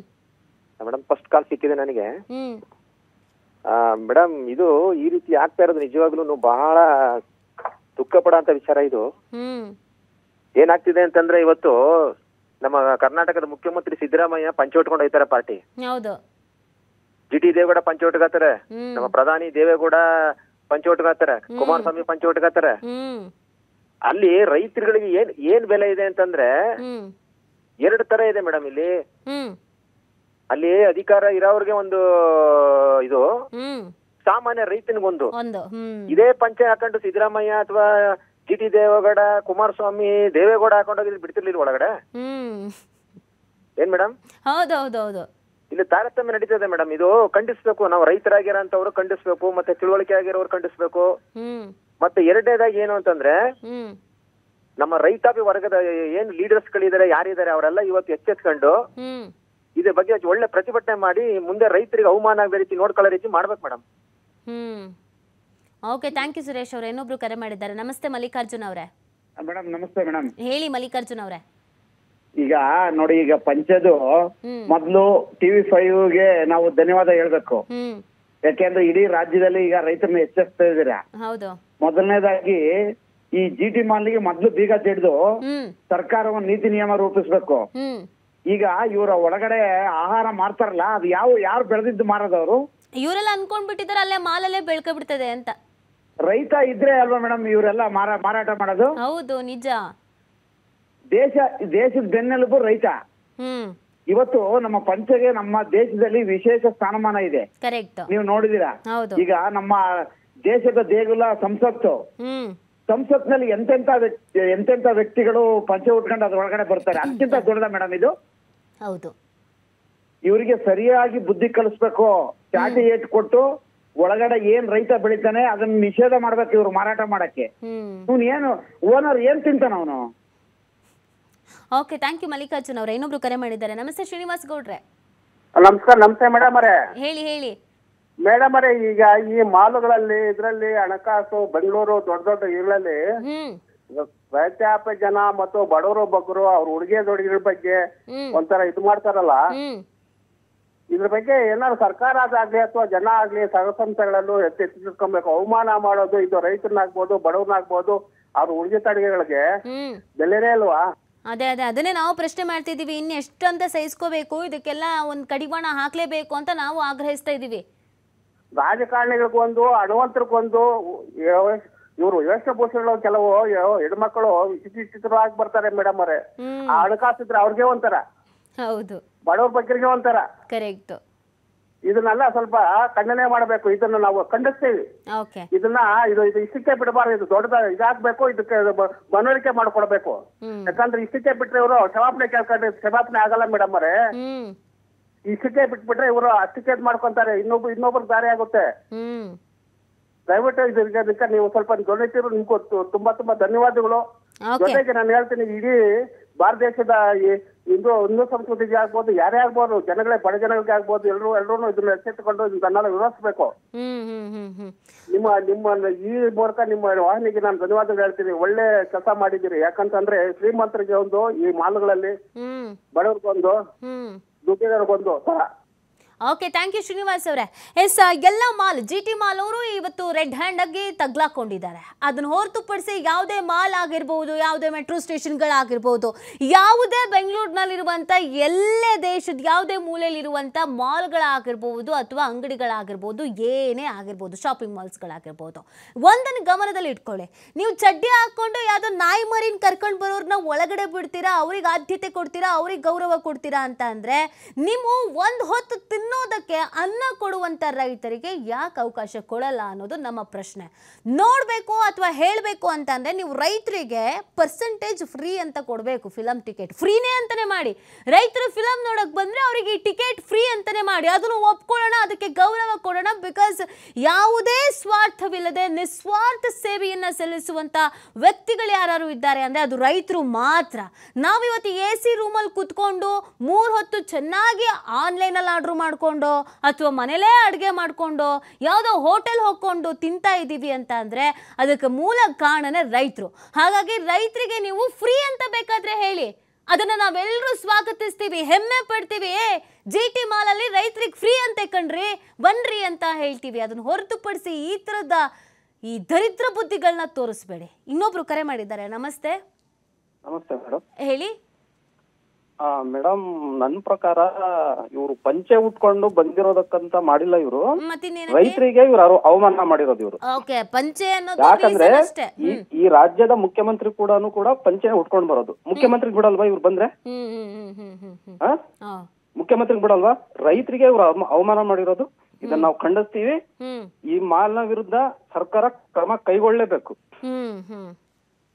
ಮೇಡಮ್ ಫಸ್ಟ್ ಕಾಲ್ ಸಿಕ್ಕಿದೆ ನನಗೆ. ಹ್ಮ್. ಮೇಡಮ್ ಇದು ಈ ರೀತಿ ಆಗ್ತಾ ಇರೋದು ನಿಜವಾಗ್ಲೂ ಬಹಳ ದುಃಖ ಪಡೋಂತ ವಿಚಾರ ಇದು. ಹ್ಮ್. ಏನಾಗ್ತಿದೆ ಅಂತಂದ್ರೆ ಇವತ್ತು ನಮ್ಮ ಕರ್ನಾಟಕದ ಮುಖ್ಯಮಂತ್ರಿ ಸಿದ್ದರಾಮಯ್ಯ ಪಂಚ ಉಟ್ಕೊಂಡು ಹೋಗ್ತಾರೆ ಪಾರ್ಟಿ. ಹೌದು. ಜಿ ಟಿ ದೇವೇಗೌಡ ಪಂಚ ಉಟ್ಕೋತಾರೆ ನಮ್ಮ ಪ್ರಧಾನಿ ದೇವೇಗೌಡ ಪಂಚ ಉಟ್ಕೋತಾರೆ ಕುಮಾರಸ್ವಾಮಿ ಪಂಚ ಉಟ್ಕೋತಾರೆ ಅಲ್ಲಿ ರೈತರುಗಳಿಗೆ ಏನ್ ಏನ್ ಬೆಲೆ ಇದೆ ಅಂತಂದ್ರೆ ಎರಡು ತರ ಇದೆ ಮೇಡಮ್ ಇಲ್ಲಿ. ಅಲ್ಲಿ ಅಧಿಕಾರ ಇರೋವ್ರಿಗೆ ಒಂದು ಇದು ಸಾಮಾನ್ಯ ರೈತನಿಗೊಂದು. ಇದೇ ಪಂಚ ಹಾಕೊಂಡು ಸಿದ್ದರಾಮಯ್ಯ ಅಥವಾ ಜಿ ಟಿ ದೇವೇಗೌಡ ಕುಮಾರಸ್ವಾಮಿ ದೇವೇಗೌಡ ಹಾಕೊಂಡೋಗಿದ್ರೆ ಬಿಡ್ತಿರ್ಲಿಲ್ಲ ಒಳಗಡೆ? ಏನ್ ಮೇಡಮ್? ಹೌದೌದೌದು ಹೌದು ಹೌದು. ಇಲ್ಲಿ ತಾರತಮ್ಯ ನಡೀತದೆ ಮೇಡಮ್. ಇದು ಖಂಡಿಸ್ಬೇಕು. ನಾವು ರೈತರಾಗಿರೋಂಥವ್ರು ಖಂಡಿಸ್ಬೇಕು ಮತ್ತೆ ತಿಳುವಳಿಕೆ ಆಗಿರೋರು ಖಂಡಿಸ್ಬೇಕು ಮತ್ತೆ ಎರಡನೇದಾಗಿ ಏನು ಅಂತಂದ್ರೆ ನಮ್ಮ ರೈತಾಪಿ ವರ್ಗದ ಏನ್ ಲೀಡರ್ಸ್ ಗಳಿದ್ದಾರೆ ಯಾರಿದ್ದಾರೆ ಅವರೆಲ್ಲ ಇವತ್ತು ಎಚ್ಚೆತ್ಕೊಂಡು ಇದ್ರ ಬಗ್ಗೆ ಒಳ್ಳೆ ಪ್ರತಿಭಟನೆ ಮಾಡಿ ಮುಂದೆ ರೈತರಿಗೆ ಅವಮಾನ ಆಗದ ರೀತಿ ನೋಡ್ಕೊಳ್ಳೋ ರೀತಿ ಮಾಡ್ಬೇಕು madam. Okay thank you Suresh ಅವರೇ. ಇನ್ನೊಬ್ರು ಕರೆ ಮಾಡಿದ್ದಾರೆ. ನಮಸ್ತೆ ಮಲ್ಲಿಕಾರ್ಜುನ್ ಅವರೇ. ಮೇಡಮ್ ನಮಸ್ತೆ ಮೇಡಮ್. ಹೇಳಿ ಮಲ್ಲಿಕಾರ್ಜುನ್ ಅವರೇ. ಈಗ ನೋಡಿ ಈಗ ಪಂಚದು ಮೊದ್ಲು ಟಿವಿ ಫೈವ್ಗೆ ನಾವು ಧನ್ಯವಾದ ಹೇಳ್ಬೇಕು. ಯಾಕೆಂದ್ರೆ ಇಡೀ ರಾಜ್ಯದಲ್ಲಿ ಈಗ ರೈತರನ್ನ ಎಚ್ಚರಿಸ್ತಾ ಇದ್ದೀರಾ? ಮೊದಲನೇದಾಗಿ ಈ ಜಿ ಟಿ ಮಾಲ್ಗೆ ಮೊದ್ಲು ಬೀಗ ತೆಗೆದು ಸರ್ಕಾರವನ್ನು ಸರ್ಕಾರ ಒಂದು ನೀತಿ ನಿಯಮ ರೂಪಿಸ್ಬೇಕು. ಈಗ ಇವರ ಒಳಗಡೆ ಆಹಾರ ಮಾರ್ತಾರಲ್ಲ ಅದು ಯಾವ ಯಾರು ಬೆಳೆದಿದ್ದು ಮಾರದವರು? ಇವರೆಲ್ಲ ಅನ್ಕೊಂಡ್ಬಿಟ್ಟಿದ್ದಾರೆ ಅಲ್ಲೇ ಮಾಲಲ್ಲೇ ಬೆಳ್ಕೊಬಿಡ್ತದೆ ಅಂತ. ರೈತ ಇದ್ರೆ ಅಲ್ವಾ ಮೇಡಮ್ ಇವರೆಲ್ಲ ಮಾರಾಟ ಮಾಡೋದು? ಹೌದು ನಿಜ. ದೇಶ ದೇಶದ ಬೆನ್ನೆಲುಬು ರೈತ. ಇವತ್ತು ನಮ್ಮ ಪಂಚಗೆ ನಮ್ಮ ದೇಶದಲ್ಲಿ ವಿಶೇಷ ಸ್ಥಾನಮಾನ ಇದೆ. ನೀವು ನೋಡಿದೀರಾ? ಈಗ ನಮ್ಮ ದೇಶದ ದೇಗುಲ ಸಂಸತ್ತು. ಸಂಸತ್ನಲ್ಲಿ ಎಂತೆಂತ ಎಂತೆಂತ ವ್ಯಕ್ತಿಗಳು ಪಂಚೆ ಉಟ್ಕೊಂಡು ಅದ್ರ ಒಳಗಡೆ ಬರ್ತಾರೆ? ಅತ್ಯಂತ ದೊಡ್ಡದ ಮೇಡಮ್ ಇದು. ಹೌದು. ಇವರಿಗೆ ಸರಿಯಾಗಿ ಬುದ್ಧಿ ಕಲಿಸ್ಬೇಕು. ಚಾಟಿ ಏಟ್ ಕೊಟ್ಟು ಒಳಗಡೆ ಏನ್ ರೈತ ಬೆಳಿತಾನೆ ಅದನ್ನ ನಿಷೇಧ ಮಾಡ್ಬೇಕು ಇವ್ರು ಮಾರಾಟ ಮಾಡಕ್ಕೆ. ಇವ್ನು ಏನು ಓನರ್ ಏನ್ ತಿಂತಾನ ಅವನು? ಓಕೆ ಥ್ಯಾಂಕ್ ಯು ಮಲ್ಲಿಕಾರ್ಜುನ್ ಅವರೇ. ಇನ್ನೊಬ್ರು ಕರೆ ಮಾಡಿದ್ದಾರೆ. ನಮಸ್ತೆ ಶ್ರೀನಿವಾಸ್ ಗೌಡ್ರೆ. ನಮಸ್ಕಾರ ನಮಸ್ತೆ ಮೇಡಮ್ ಅರೆ ಹೇಳಿ ಹೇಳಿ. ಮೇಡಮ್ ಅವರೇ ಈಗ ಈ ಮಾಲುಗಳಲ್ಲಿ ಇದರಲ್ಲಿ ಹಣಕಾಸು ಬೆಂಗಳೂರು ದೊಡ್ಡ ದೊಡ್ಡ ಇರಲಲ್ಲಿ ಹ್ಮ್. ಜನ ಮತ್ತು ಬಡವರು ಬಗ್ಗರು ಅವ್ರ ಹುಡುಗಿ ದೊಡಗಿರ ಬಗ್ಗೆ ಒಂಥರ ಇದು ಮಾಡ್ತಾರಲ್ಲ? ಹ್ಮ್. ಇದ್ರ ಬಗ್ಗೆ ಏನಾದ್ರು ಸರ್ಕಾರ ಆಗ್ಲಿ ಅಥವಾ ಜನ ಆಗ್ಲಿ ಸಂಘ ಸಂಸ್ಥೆಗಳಲ್ಲೂ ಎತ್ತಿ ಎತ್ತಿಟ್ಕೊಬೇಕು ಅವಮಾನ ಮಾಡೋದು ಇದು ರೈತರನ್ನಾಗ್ಬೋದು ಬಡವ್ರನ್ನಾಗ್ಬೋದು ಅವ್ರ ಉಳಿದ ತಡೆಗಳಿಗೆ ಹ್ಮ್. ಬೆಲೆನೇ ಅಲ್ವಾ ಅದೇ ಅದೇ. ಅದನ್ನೇ ನಾವು ಪ್ರಶ್ನೆ ಮಾಡ್ತಿದ್ದೀವಿ. ಇನ್ನು ಎಷ್ಟಂತ ಅಂತ ಸಹಿಸ್ಕೋಬೇಕು? ಇದಕ್ಕೆಲ್ಲ ಒಂದು ಕಡಿವಾಣ ಹಾಕ್ಲೇಬೇಕು ಅಂತ ನಾವು ಆಗ್ರಹಿಸ್ತಾ ಇದ್ದೀವಿ. ರಾಜಕಾರಣಿಗಳಿಗೊಂದು ಹಣವಂತರಿಗೊಂದು ಇವರು ವೇಷಭೂಷಣಗಳು ಕೆಲವು ಹೆಣ್ಮಕ್ಳು ವಿಚಿತ್ರವಾಗಿ ಬರ್ತಾರೆ ಮೇಡಮ್ ಅವರೇ. ಆ ಹಣಕಾಸು ಇದ್ರೆ ಅವ್ರಿಗೆ ಒಂಥರ. ಹೌದು. ಬಡವ್ರ ಬಗ್ಗೆ ಒಂಥರ. ಕರೆಕ್ಟ್ ಇದನ್ನೆಲ್ಲ ಸ್ವಲ್ಪ ಖಂಡನೆ ಮಾಡಬೇಕು. ಇದನ್ನ ನಾವು ಖಂಡಿಸ್ತೀವಿ. ಓಕೆ. ಇದನ್ನ ಇದು ಇದು ಇಷ್ಟಕ್ಕೆ ಬಿಡಬಾರ್ದು. ಇದು ದೊಡ್ಡದ ಇದಾಗ್ಬೇಕು. ಇದಕ್ಕೆ ಮನವರಿಕೆ ಮಾಡ್ಕೊಡ್ಬೇಕು. ಯಾಕಂದ್ರೆ ಇಷ್ಟಕ್ಕೆ ಬಿಟ್ರೆ ಇವರು ಕ್ಷಮಾಪಣೆ ಕೇಳ್ಕೊಂಡ್ರೆ ಕ್ಷಮಾಪಣೆ ಆಗಲ್ಲ ಮೇಡಮ್ ಅವರೇ. ಇಷ್ಟಕ್ಕೆ ಬಿಟ್ಬಿಟ್ರೆ ಇವರು ಅಷ್ಟಕ್ಕೆ ಮಾಡ್ಕೊಂತಾರೆ. ಇನ್ನೊಬ್ರು ಇನ್ನೊಬ್ರು ದಾರಿ ಆಗುತ್ತೆ. ದಯವಿಟ್ಟು ಇದಕ್ಕೆ ನೀವು ಸ್ವಲ್ಪ ದೊಡ್ಡ ನಿಮ್ಗೆ ತುಂಬಾ ತುಂಬಾ ಧನ್ಯವಾದಗಳು. ಜೊತೆಗೆ ನಾನು ಹೇಳ್ತೀನಿ ಇಡೀ ಭಾರತ ದೇಶದ ಹಿಂದೂ ಹಿಂದೂ ಸಂಸ್ಕೃತಿಗೆ ಆಗ್ಬೋದು ಯಾರೇ ಆಗ್ಬೋದು ಜನಗಳೇ ಬಡ ಜನಗಳಿಗೆ ಆಗ್ಬೋದು ಎಲ್ಲರೂ ಎಲ್ಲರೂ ಇದನ್ನ ಎಚ್ಚೆತ್ತುಕೊಂಡು ಇದನ್ನೆಲ್ಲ ವಿವರಿಸಬೇಕು ನಿಮ್ಮ ನಿಮ್ಮ ಈ ಮೂಲಕ ನಿಮ್ಮ ವಾಹಿನಿಗೆ ನಾನು ಧನ್ಯವಾದಗಳು ಹೇಳ್ತೀನಿ. ಒಳ್ಳೆ ಕೆಲಸ ಮಾಡಿದ್ದೀರಿ. ಯಾಕಂತಂದ್ರೆ ಶ್ರೀಮಂತರಿಗೆ ಒಂದು ಈ ಮಾಲ್ಗಳಲ್ಲಿ ಬಡವ್ರಿಗೊಂದು ತರ ಓಕೆ ಥ್ಯಾಂಕ್ ಯು ಶ್ರೀನಿವಾಸ್ ಅವರೇ. ಎಸ್ ಎಲ್ಲ ಮಾಲ್ ಜಿ ಟಿ ಮಾಲ್ ಅವರು ಇವತ್ತು ರೆಡ್ ಹ್ಯಾಂಡ್ ಆಗಿ ತಗ್ಲಾಕೊಂಡಿದ್ದಾರೆ. ಅದನ್ನು ಹೊರತುಪಡಿಸಿ ಯಾವುದೇ ಮಾಲ್ ಆಗಿರ್ಬೋದು, ಯಾವುದೇ ಮೆಟ್ರೋ ಸ್ಟೇಷನ್ಗಳಾಗಿರ್ಬೋದು ಯಾವುದೇ ಬೆಂಗಳೂರಿನಲ್ಲಿರುವಂಥ ಎಲ್ಲೇ ದೇಶದ ಯಾವುದೇ ಮೂಲೆಯಲ್ಲಿರುವಂಥ ಮಾಲ್ಗಳಾಗಿರ್ಬೋದು ಅಥವಾ ಅಂಗಡಿಗಳಾಗಿರ್ಬೋದು, ಏನೇ ಆಗಿರ್ಬೋದು ಶಾಪಿಂಗ್ ಮಾಲ್ಸ್ಗಳಾಗಿರ್ಬೋದು ಒಂದನ್ನು ಗಮನದಲ್ಲಿ ಇಟ್ಕೊಳ್ಳಿ. ನೀವು ಚಡ್ಡಿ ಹಾಕ್ಕೊಂಡು ಯಾವುದೋ ನಾಯಿ ಮರಿನ ಕರ್ಕೊಂಡು ಬರೋರನ್ನ ಒಳಗಡೆ ಬಿಡ್ತೀರಾ, ಅವ್ರಿಗೆ ಆದ್ಯತೆ ಕೊಡ್ತೀರಾ, ಅವ್ರಿಗೆ ಗೌರವ ಕೊಡ್ತೀರಾ ಅಂತ ಅಂದರೆ, ನೀವು ಒಂದು ಹೊತ್ತು ತಿನ್ನೋದಕ್ಕೆ ಅನ್ನ ಕೊಡುವಂಥ ರೈತರಿಗೆ ಯಾಕೆ ಅವಕಾಶ ಕೊಡಲ್ಲ ಅನ್ನೋದು ನಮ್ಮ ಪ್ರಶ್ನೆ. ನೋಡಬೇಕು ಅಥವಾ ಹೇಳಬೇಕು ಅಂತಂದರೆ ನೀವು ರೈತರಿಗೆ ಪರ್ಸೆಂಟೇಜ್ ಫ್ರೀ ಅಂತ ಕೊಡಬೇಕು ಫಿಲಮ್ ಟಿಕೆಟ್ ಫ್ರೀನೇ ಅಂತಲೇ ಮಾಡಿ. ರೈತರು ಫಿಲಮ್ ನೋಡೋಕೆ ಬಂದರೆ ಅವರಿಗೆ ಈ ಟಿಕೆಟ್ ಫ್ರೀ ಅಂತಲೇ ಮಾಡಿ. ಅದನ್ನು ಒಪ್ಕೊಳ್ಳೋಣ, ಅದಕ್ಕೆ ಗೌರವ ಕೊಡೋಣ ಬಿಕಾಸ್ ಯಾವುದೇ ಸ್ವಾರ್ಥವಿಲ್ಲದೆ ನಿಸ್ವಾರ್ಥ ಸೇವೆಯನ್ನು ಸಲ್ಲಿಸುವಂಥ ವ್ಯಕ್ತಿಗಳು ಯಾರು ಇದ್ದಾರೆ ಅಂದರೆ ಅದು ರೈತರು ಮಾತ್ರ. ನಾವಿವತ್ತು ಎ ಸಿ ರೂಮಲ್ಲಿ ಕುತ್ಕೊಂಡು ಮೂರು ಹೊತ್ತು ಚೆನ್ನಾಗಿ ಆನ್ಲೈನಲ್ಲಿ ಆರ್ಡ್ರ್ ಮಾಡಿಕೊಂಡು ಅಥವಾ ಮನೇಲೇ ಅಡುಗೆ ಮಾಡಿಕೊಂಡು ಯಾವುದೋ ಹೋಟೆಲ್ ಹೋಗ್ಕೊಂಡು ತಿಂತಾ ಇದ್ದೀವಿ ಅಂತ ಅಂದರೆ ಅದಕ್ಕೆ ಮೂಲ ಕಾರಣನೇ ರೈತರು. ಹಾಗಾಗಿ ರೈತರಿಗೆ ನೀವು ಫ್ರೀ ಅಂತ ಬೇಕಾದರೆ ಹೇಳಿ. ಅದನ್ನು ನಾವೆಲ್ಲರೂ ಸ್ವಾಗತಿಸ್ತೀವಿ ಹೆಮ್ಮೆ ಪಡ್ತೀವಿ. ಏ ಜಿ ಟಿ ಮಾಲಲ್ಲಿ ರೈತರಿಗೆ ಫ್ರೀ ಅಂತ ಕಣ್ರಿ ಬನ್ರಿ ಅಂತ ಹೇಳ್ತೀವಿ. ಅದನ್ನು ಹೊರತುಪಡಿಸಿ ಈ ಥರದ ಈ ದರಿದ್ರ ಬುದ್ಧಿಗಳನ್ನ ತೋರಿಸ್ಬೇಡಿ. ಇನ್ನೊಬ್ರು ಕರೆ ಮಾಡಿದ್ದಾರೆ. ನಮಸ್ತೆ. ನಮಸ್ತೆ ಮೇಡಮ್ ಹೇಳಿ. ಮೇಡಮ್ ನನ್ನ ಪ್ರಕಾರ ಇವರು ಪಂಚೆ ಉಟ್ಕೊಂಡು ಬಂದಿರೋದಕ್ಕಂತ ಮಾಡಿಲ್ಲ ಇವರು. ರೈತರಿಗೆ ಇವ್ರು ಅವಮಾನ ಮಾಡಿರೋದು ಇವರು. ಯಾಕಂದ್ರೆ ಈ ರಾಜ್ಯದ ಮುಖ್ಯಮಂತ್ರಿ ಕೂಡ ಕೂಡ ಪಂಚೆ ಉಟ್ಕೊಂಡ್ ಬರೋದು. ಮುಖ್ಯಮಂತ್ರಿ ಬಿಡಲ್ವಾ ಇವ್ರು ಬಂದ್ರೆ? ಮುಖ್ಯಮಂತ್ರಿ ಬಿಡಲ್ವಾ? ರೈತರಿಗೆ ಇವ್ರು ಅವಮಾನ ಮಾಡಿರೋದು. ಇದನ್ನ ನಾವು ಖಂಡಿಸ್ತೀವಿ. ಈ ಮಾಲ್ನ ವಿರುದ್ಧ ಸರ್ಕಾರ ಕ್ರಮ ಕೈಗೊಳ್ಳಲೇಬೇಕು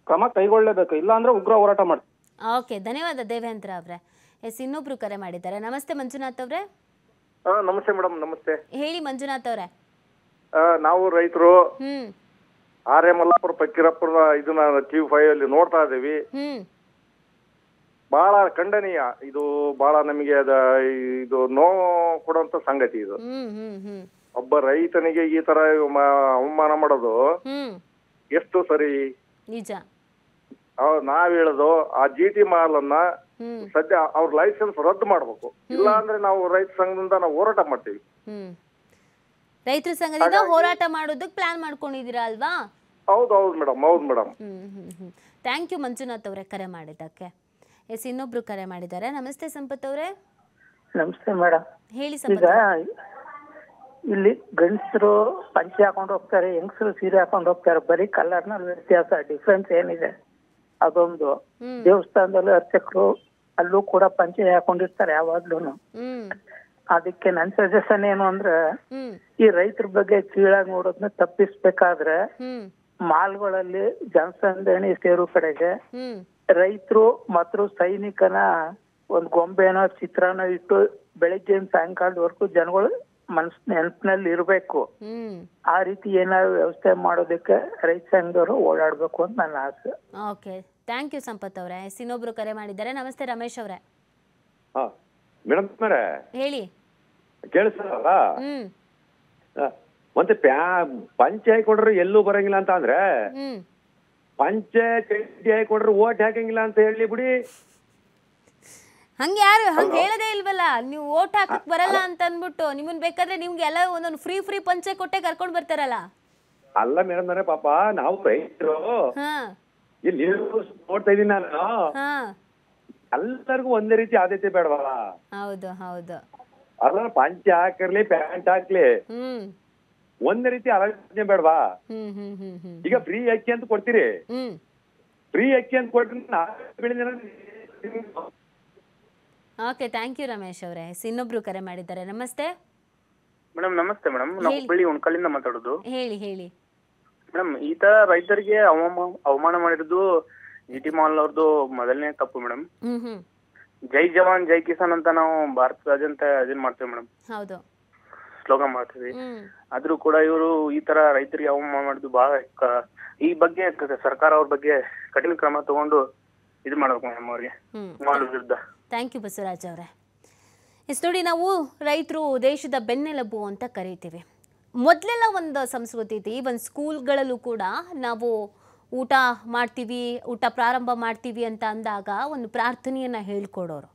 ಕ್ರಮ ಕೈಗೊಳ್ಳಲೇಬೇಕು ಇಲ್ಲ ಅಂದ್ರೆ ಉಗ್ರ ಹೋರಾಟ ಮಾಡ್ತೀವಿ ಓಕೆ ಧನ್ಯವಾದ ದೇವೇಂದ್ರ ಅವ್ರೆ. ಎಸ್ ಇನ್ನೊಬ್ರು ಕರೆ ಮಾಡಿದ್ದಾರೆ. ನಮಸ್ತೆ ಮಂಜುನಾಥ್ ಅವ್ರೆ. ನಮಸ್ತೆ ಮೇಡಮ್ ನಮಸ್ತೆ. ಹೇಳಿ ಮಂಜುನಾಥ್ ಅವ್ರೆ. ಆ, ನಾವು ರೈತರು ಹ್ಮ್. ಆರ್ ಎ ಮಲ್ಲಾಪುರ ಫಕೀರಪ್ಪರ ಇದನ್ನ ಟಿವಿ ಫೈವ್ ಅಲ್ಲಿ ನೋಡ್ತಾ ಇದ್ದೀವಿ. ಹ್ಮ್. ಬಹಳ ಖಂಡನೀಯ. ಇದು ಬಹಳ ನಮಗೆ ಅದ ಇದು ನೋವು ಕೊಡುವಂತ ಸಂಗತಿ ಇದು. ಹ್ಮ್ ಹ್ಮ್ ಹ್ಮ್. ಒಬ್ಬ ರೈತನಿಗೆ ಈ ತರ ಮ- ಅವಮಾನ ಮಾಡೋದು ಹ್ಮ್. ಎಷ್ಟು ಸರಿ? ನಿಜ. ನಾವ್ ಹೇಳೋದು ಆ ಜಿ ಟಿ ಮಾಲ್ ಅನ್ನ ಸದ್ಯ ಅವ್ರ ಲೈಸೆನ್ಸ್ ರದ್ದು ಮಾಡ್ಬೇಕು. ಇಲ್ಲ ಅಂದ್ರೆ ನಾವು ರೈತ ಸಂಘದಿಂದ ನಾವು ಹೋರಾಟ ಮಾಡ್ತೀವಿ. ರೈತರ ಸಂಘದಿಂದ ಹೋರಾಟ ಮಾಡೋದಕ್ಕೆ ಪ್ಲಾನ್ ಮಾಡ್ಕೊಂಡಿದ್ದೀರಾ ಅಲ್ವಾ? ಹೌದು ಹೌದು ಮೇಡಮ್ ಹೌದು madam. Hmm hmm hmm. Thank you Manjunath ಅವರೇ ಕರೆ ಮಾಡಿದ್ದಕ್ಕೆ. ಎಸ್ ಇನ್ನೊಬ್ರು ಕರೆ ಮಾಡಿದ್ದಾರೆ. ನಮಸ್ತೆ ಸಂಪತ್ ಅವರೇ. ನಮಸ್ತೆ ಮೇಡಮ್. ಹೇಳಿ ಈಗ. ಇಲ್ಲಿ ಗಂಡಸರು ಪಂಚೆ ಹಾಕೊಂಡು ಹೋಗ್ತಾರೆ ಹೆಂಗಸರು ಸೀರೆ ಹಾಕೊಂಡು ಹೋಗ್ತಾರೆ ಬರೀ ಕಲರ್ನಲ್ಲಿ ವ್ಯತ್ಯಾಸ ಡಿಫ್ರೆನ್ಸ್ ಏನಿದೆ? ಅದೊಂದು ದೇವಸ್ಥಾನದಲ್ಲಿ ಅರ್ಚಕರು ಅಲ್ಲೂ ಕೂಡ ಪಂಚೆ ಹಾಕೊಂಡಿರ್ತಾರೆ ಯಾವಾಗ್ಲೂ ಅದಕ್ಕೆ ನನ್ ಸಜೆಷನ್ ಏನು ಅಂದ್ರೆ ಈ ರೈತರ ಬಗ್ಗೆ ಕೀಳಾಗಿ ನೋಡೋದನ್ನ ತಪ್ಪಿಸ್ಬೇಕಾದ್ರೆ ಮಾಲ್ಗಳಲ್ಲಿ ಜನಸಂದಣಿ ಸೇರು ಕಡೆಗೆ ರೈತರು ಮತ್ತು ಸೈನಿಕನ ಒಂದ್ ಗೊಂಬೆನೋ ಚಿತ್ರನೋ ಇಟ್ಟು ಬೆಳಿಗ್ಗೆ ಸಾಯಂಕಾಲದವರೆಗೂ ಜನಗಳು ಮನ್ಸ್ ನೆನಪಿನಲ್ಲಿ ಇರಬೇಕು. ಆ ರೀತಿ ಏನಾದ್ರು ವ್ಯವಸ್ಥೆ ಮಾಡೋದಕ್ಕೆ ರೈತ ಸಂಘದವರು ಓಡಾಡ್ಬೇಕು ಅಂತ ನನ್ನ ಆಸೆ. ಥ್ಯಾಂಕ್ ಯು ಸಂಪತ್ ಅವರೇ. ಇನ್ನೊಬ್ರು ಕರೆ ಮಾಡಿದ್ದಾರೆ. ನಮಸ್ತೆ ರಮೇಶ್ ಅವರೇ. ಮೇಡಮ್ ಹೇಳಿ. ಕೇಳಿಸಲ್ಲ ಹ್ಮ್. ಮತ್ತೆ ಪಂಚೆ ಹಾಕೊಂಡ್ರೆ ಎಲ್ಲೂ ಬರಂಗಿಲ್ಲ ಅಂತ ಅಂದ್ರೆ? ಪಂಚೆ ಚಡ್ಡಿ ಹಾಕೊಂಡ್ರೆ ಓಟ್ ಹಾಕಂಗಿಲ್ಲ ಅಂತ ಹೇಳಿ ಬಿಡಿ. ಹಂಗೆ ಯಾರು ಹಂಗೆ ಹೇಳದೇ ಇಲ್ವಲ್ಲ? ನೀವು ಓಟ್ ಹಾಕಕ್ ಬರಲ್ಲ ಅಂತ ಅಂದ್ಬಿಟ್ಟು ನಿಮ್ಮನ್ ಬೇಕಾದ್ರೆ ನಿಮ್ಗೆ ಎಲ್ಲ ಒಂದೊಂದು ಫ್ರೀ ಫ್ರೀ ಪಂಚೆ ಕೊಟ್ಟೆ ಕರ್ಕೊಂಡ್ ಬರ್ತಾರಲ್ಲ? ಅಲ್ಲ ಮೇಡಮ್ ಅವರೇ ಪಾಪ ನಾವು ರೈತರು. ಇಲ್ಲಿ ನೋಡ್ತಾ ಇದೀನಿ ನಾನು. ಹಾ. ಎಲ್ಲರಿಗೂ ಒಂದೇ ರೀತಿ ಆದ್ಯತೆ ಬೇಡವಾ? ಹೌದು ಹೌದು. ಅಲ್ಲ ಪಂಚ ಹಾಕಿರ್ಲಿ ಪ್ಯಾಂಟ್ ಹಾಕ್ಲಿ. ಹ್ಮ್. ಒಂದೇ ರೀತಿ ಆಲೋಚನೆ ಬೇಡವಾ? ಹ್ಮ್ ಹ್ಮ್ ಹ್ಮ್ ಹ್ಮ್. ಈಗ ಫ್ರೀ ಅಕ್ಕಿ ಅಂತ ಕೊಡ್ತೀರಿ? ಹ್ಮ್. ಫ್ರೀ ಅಕ್ಕಿ ಅಂತ ಕೊಟ್ರೆ ಓಕೆ ಥ್ಯಾಂಕ್ ಯು ರಮೇಶ್ ಅವರೇ. ಇನ್ನೊಬ್ರು ಕರೆ ಮಾಡಿದ್ದಾರೆ. ನಮಸ್ತೆ. ಮೇಡಮ್ ನಮಸ್ತೆ ಮೇಡಮ್. ನಾವು ಹೇಳಿ. ಹುಬ್ಬಳ್ಳಿ ಉಣ್ಕಲ್ಲಿಂದ ಮಾತಾಡೋದು. ಹೇಳಿ ಹೇಳಿ. ಮೇಡಮ್ ಈ ತರ ರೈತರಿಗೆ ಅವಮಾನ ಅವಮಾನ ಮಾಡಿರೋದು ಜಿ ಟಿ ಮಾಲ್ ಅವ್ರದ್ದು ಮೊದಲನೇ ತಪ್ಪು ಮೇಡಮ್ ಹ್ಮ್ ಹ್ಮ್. ಜೈ ಜವಾನ್ ಜೈ ಕಿಸಾನ್ ಅಂತ ನಾವು ಭಾರತದಾದ್ಯಂತ ಇದನ್ ಮಾಡ್ತೇವೆ ಮೇಡಮ್ ಹೌದು. ಸ್ಲೋಗನ್ ಮಾಡ್ತೀವಿ. ಹ್ಮ್. ಆದ್ರೂ ಕೂಡ ಇವರು ಈ ತರ ರೈತರಿಗೆ ಅವಮಾನ ಮಾಡಿದ್ದು ಬಹಳ ಕ- ಈ ಬಗ್ಗೆ ಕ- ಸರ್ಕಾರ ಅವ್ರ ಬಗ್ಗೆ ಕಠಿಣ ಕ್ರಮ ತಗೊಂಡು ಇದು ಮಾಡ್ಬೇಕು ಮೇಡಮ್ ಅವ್ರಿಗೆ. ಹ್ಮ್. ವಿರುದ್ಧ. ಥ್ಯಾಂಕ್ ಯು ಬಸವರಾಜ್ ಅವರೇ. ಎಸ್ ನೋಡಿ ನಾವು ರೈತರು ದೇಶದ ಬೆನ್ನೆಲುಬು ಅಂತ ಕರಿತೀವಿ. ಮೊದಲೆಲ್ಲ ಒಂದು ಸಂಸ್ಕೃತಿ ಇತ್ತು. ಒಂದು ಸ್ಕೂಲ್ಗಳಲ್ಲೂ ಕೂಡ ನಾವು ಊಟ ಮಾಡ್ತೀವಿ, ಊಟ ಪ್ರಾರಂಭ ಮಾಡ್ತೀವಿ ಅಂತ ಅಂದಾಗ ಒಂದು ಪ್ರಾರ್ಥನೆಯನ್ನು ಹೇಳ್ಕೊಡೋರು.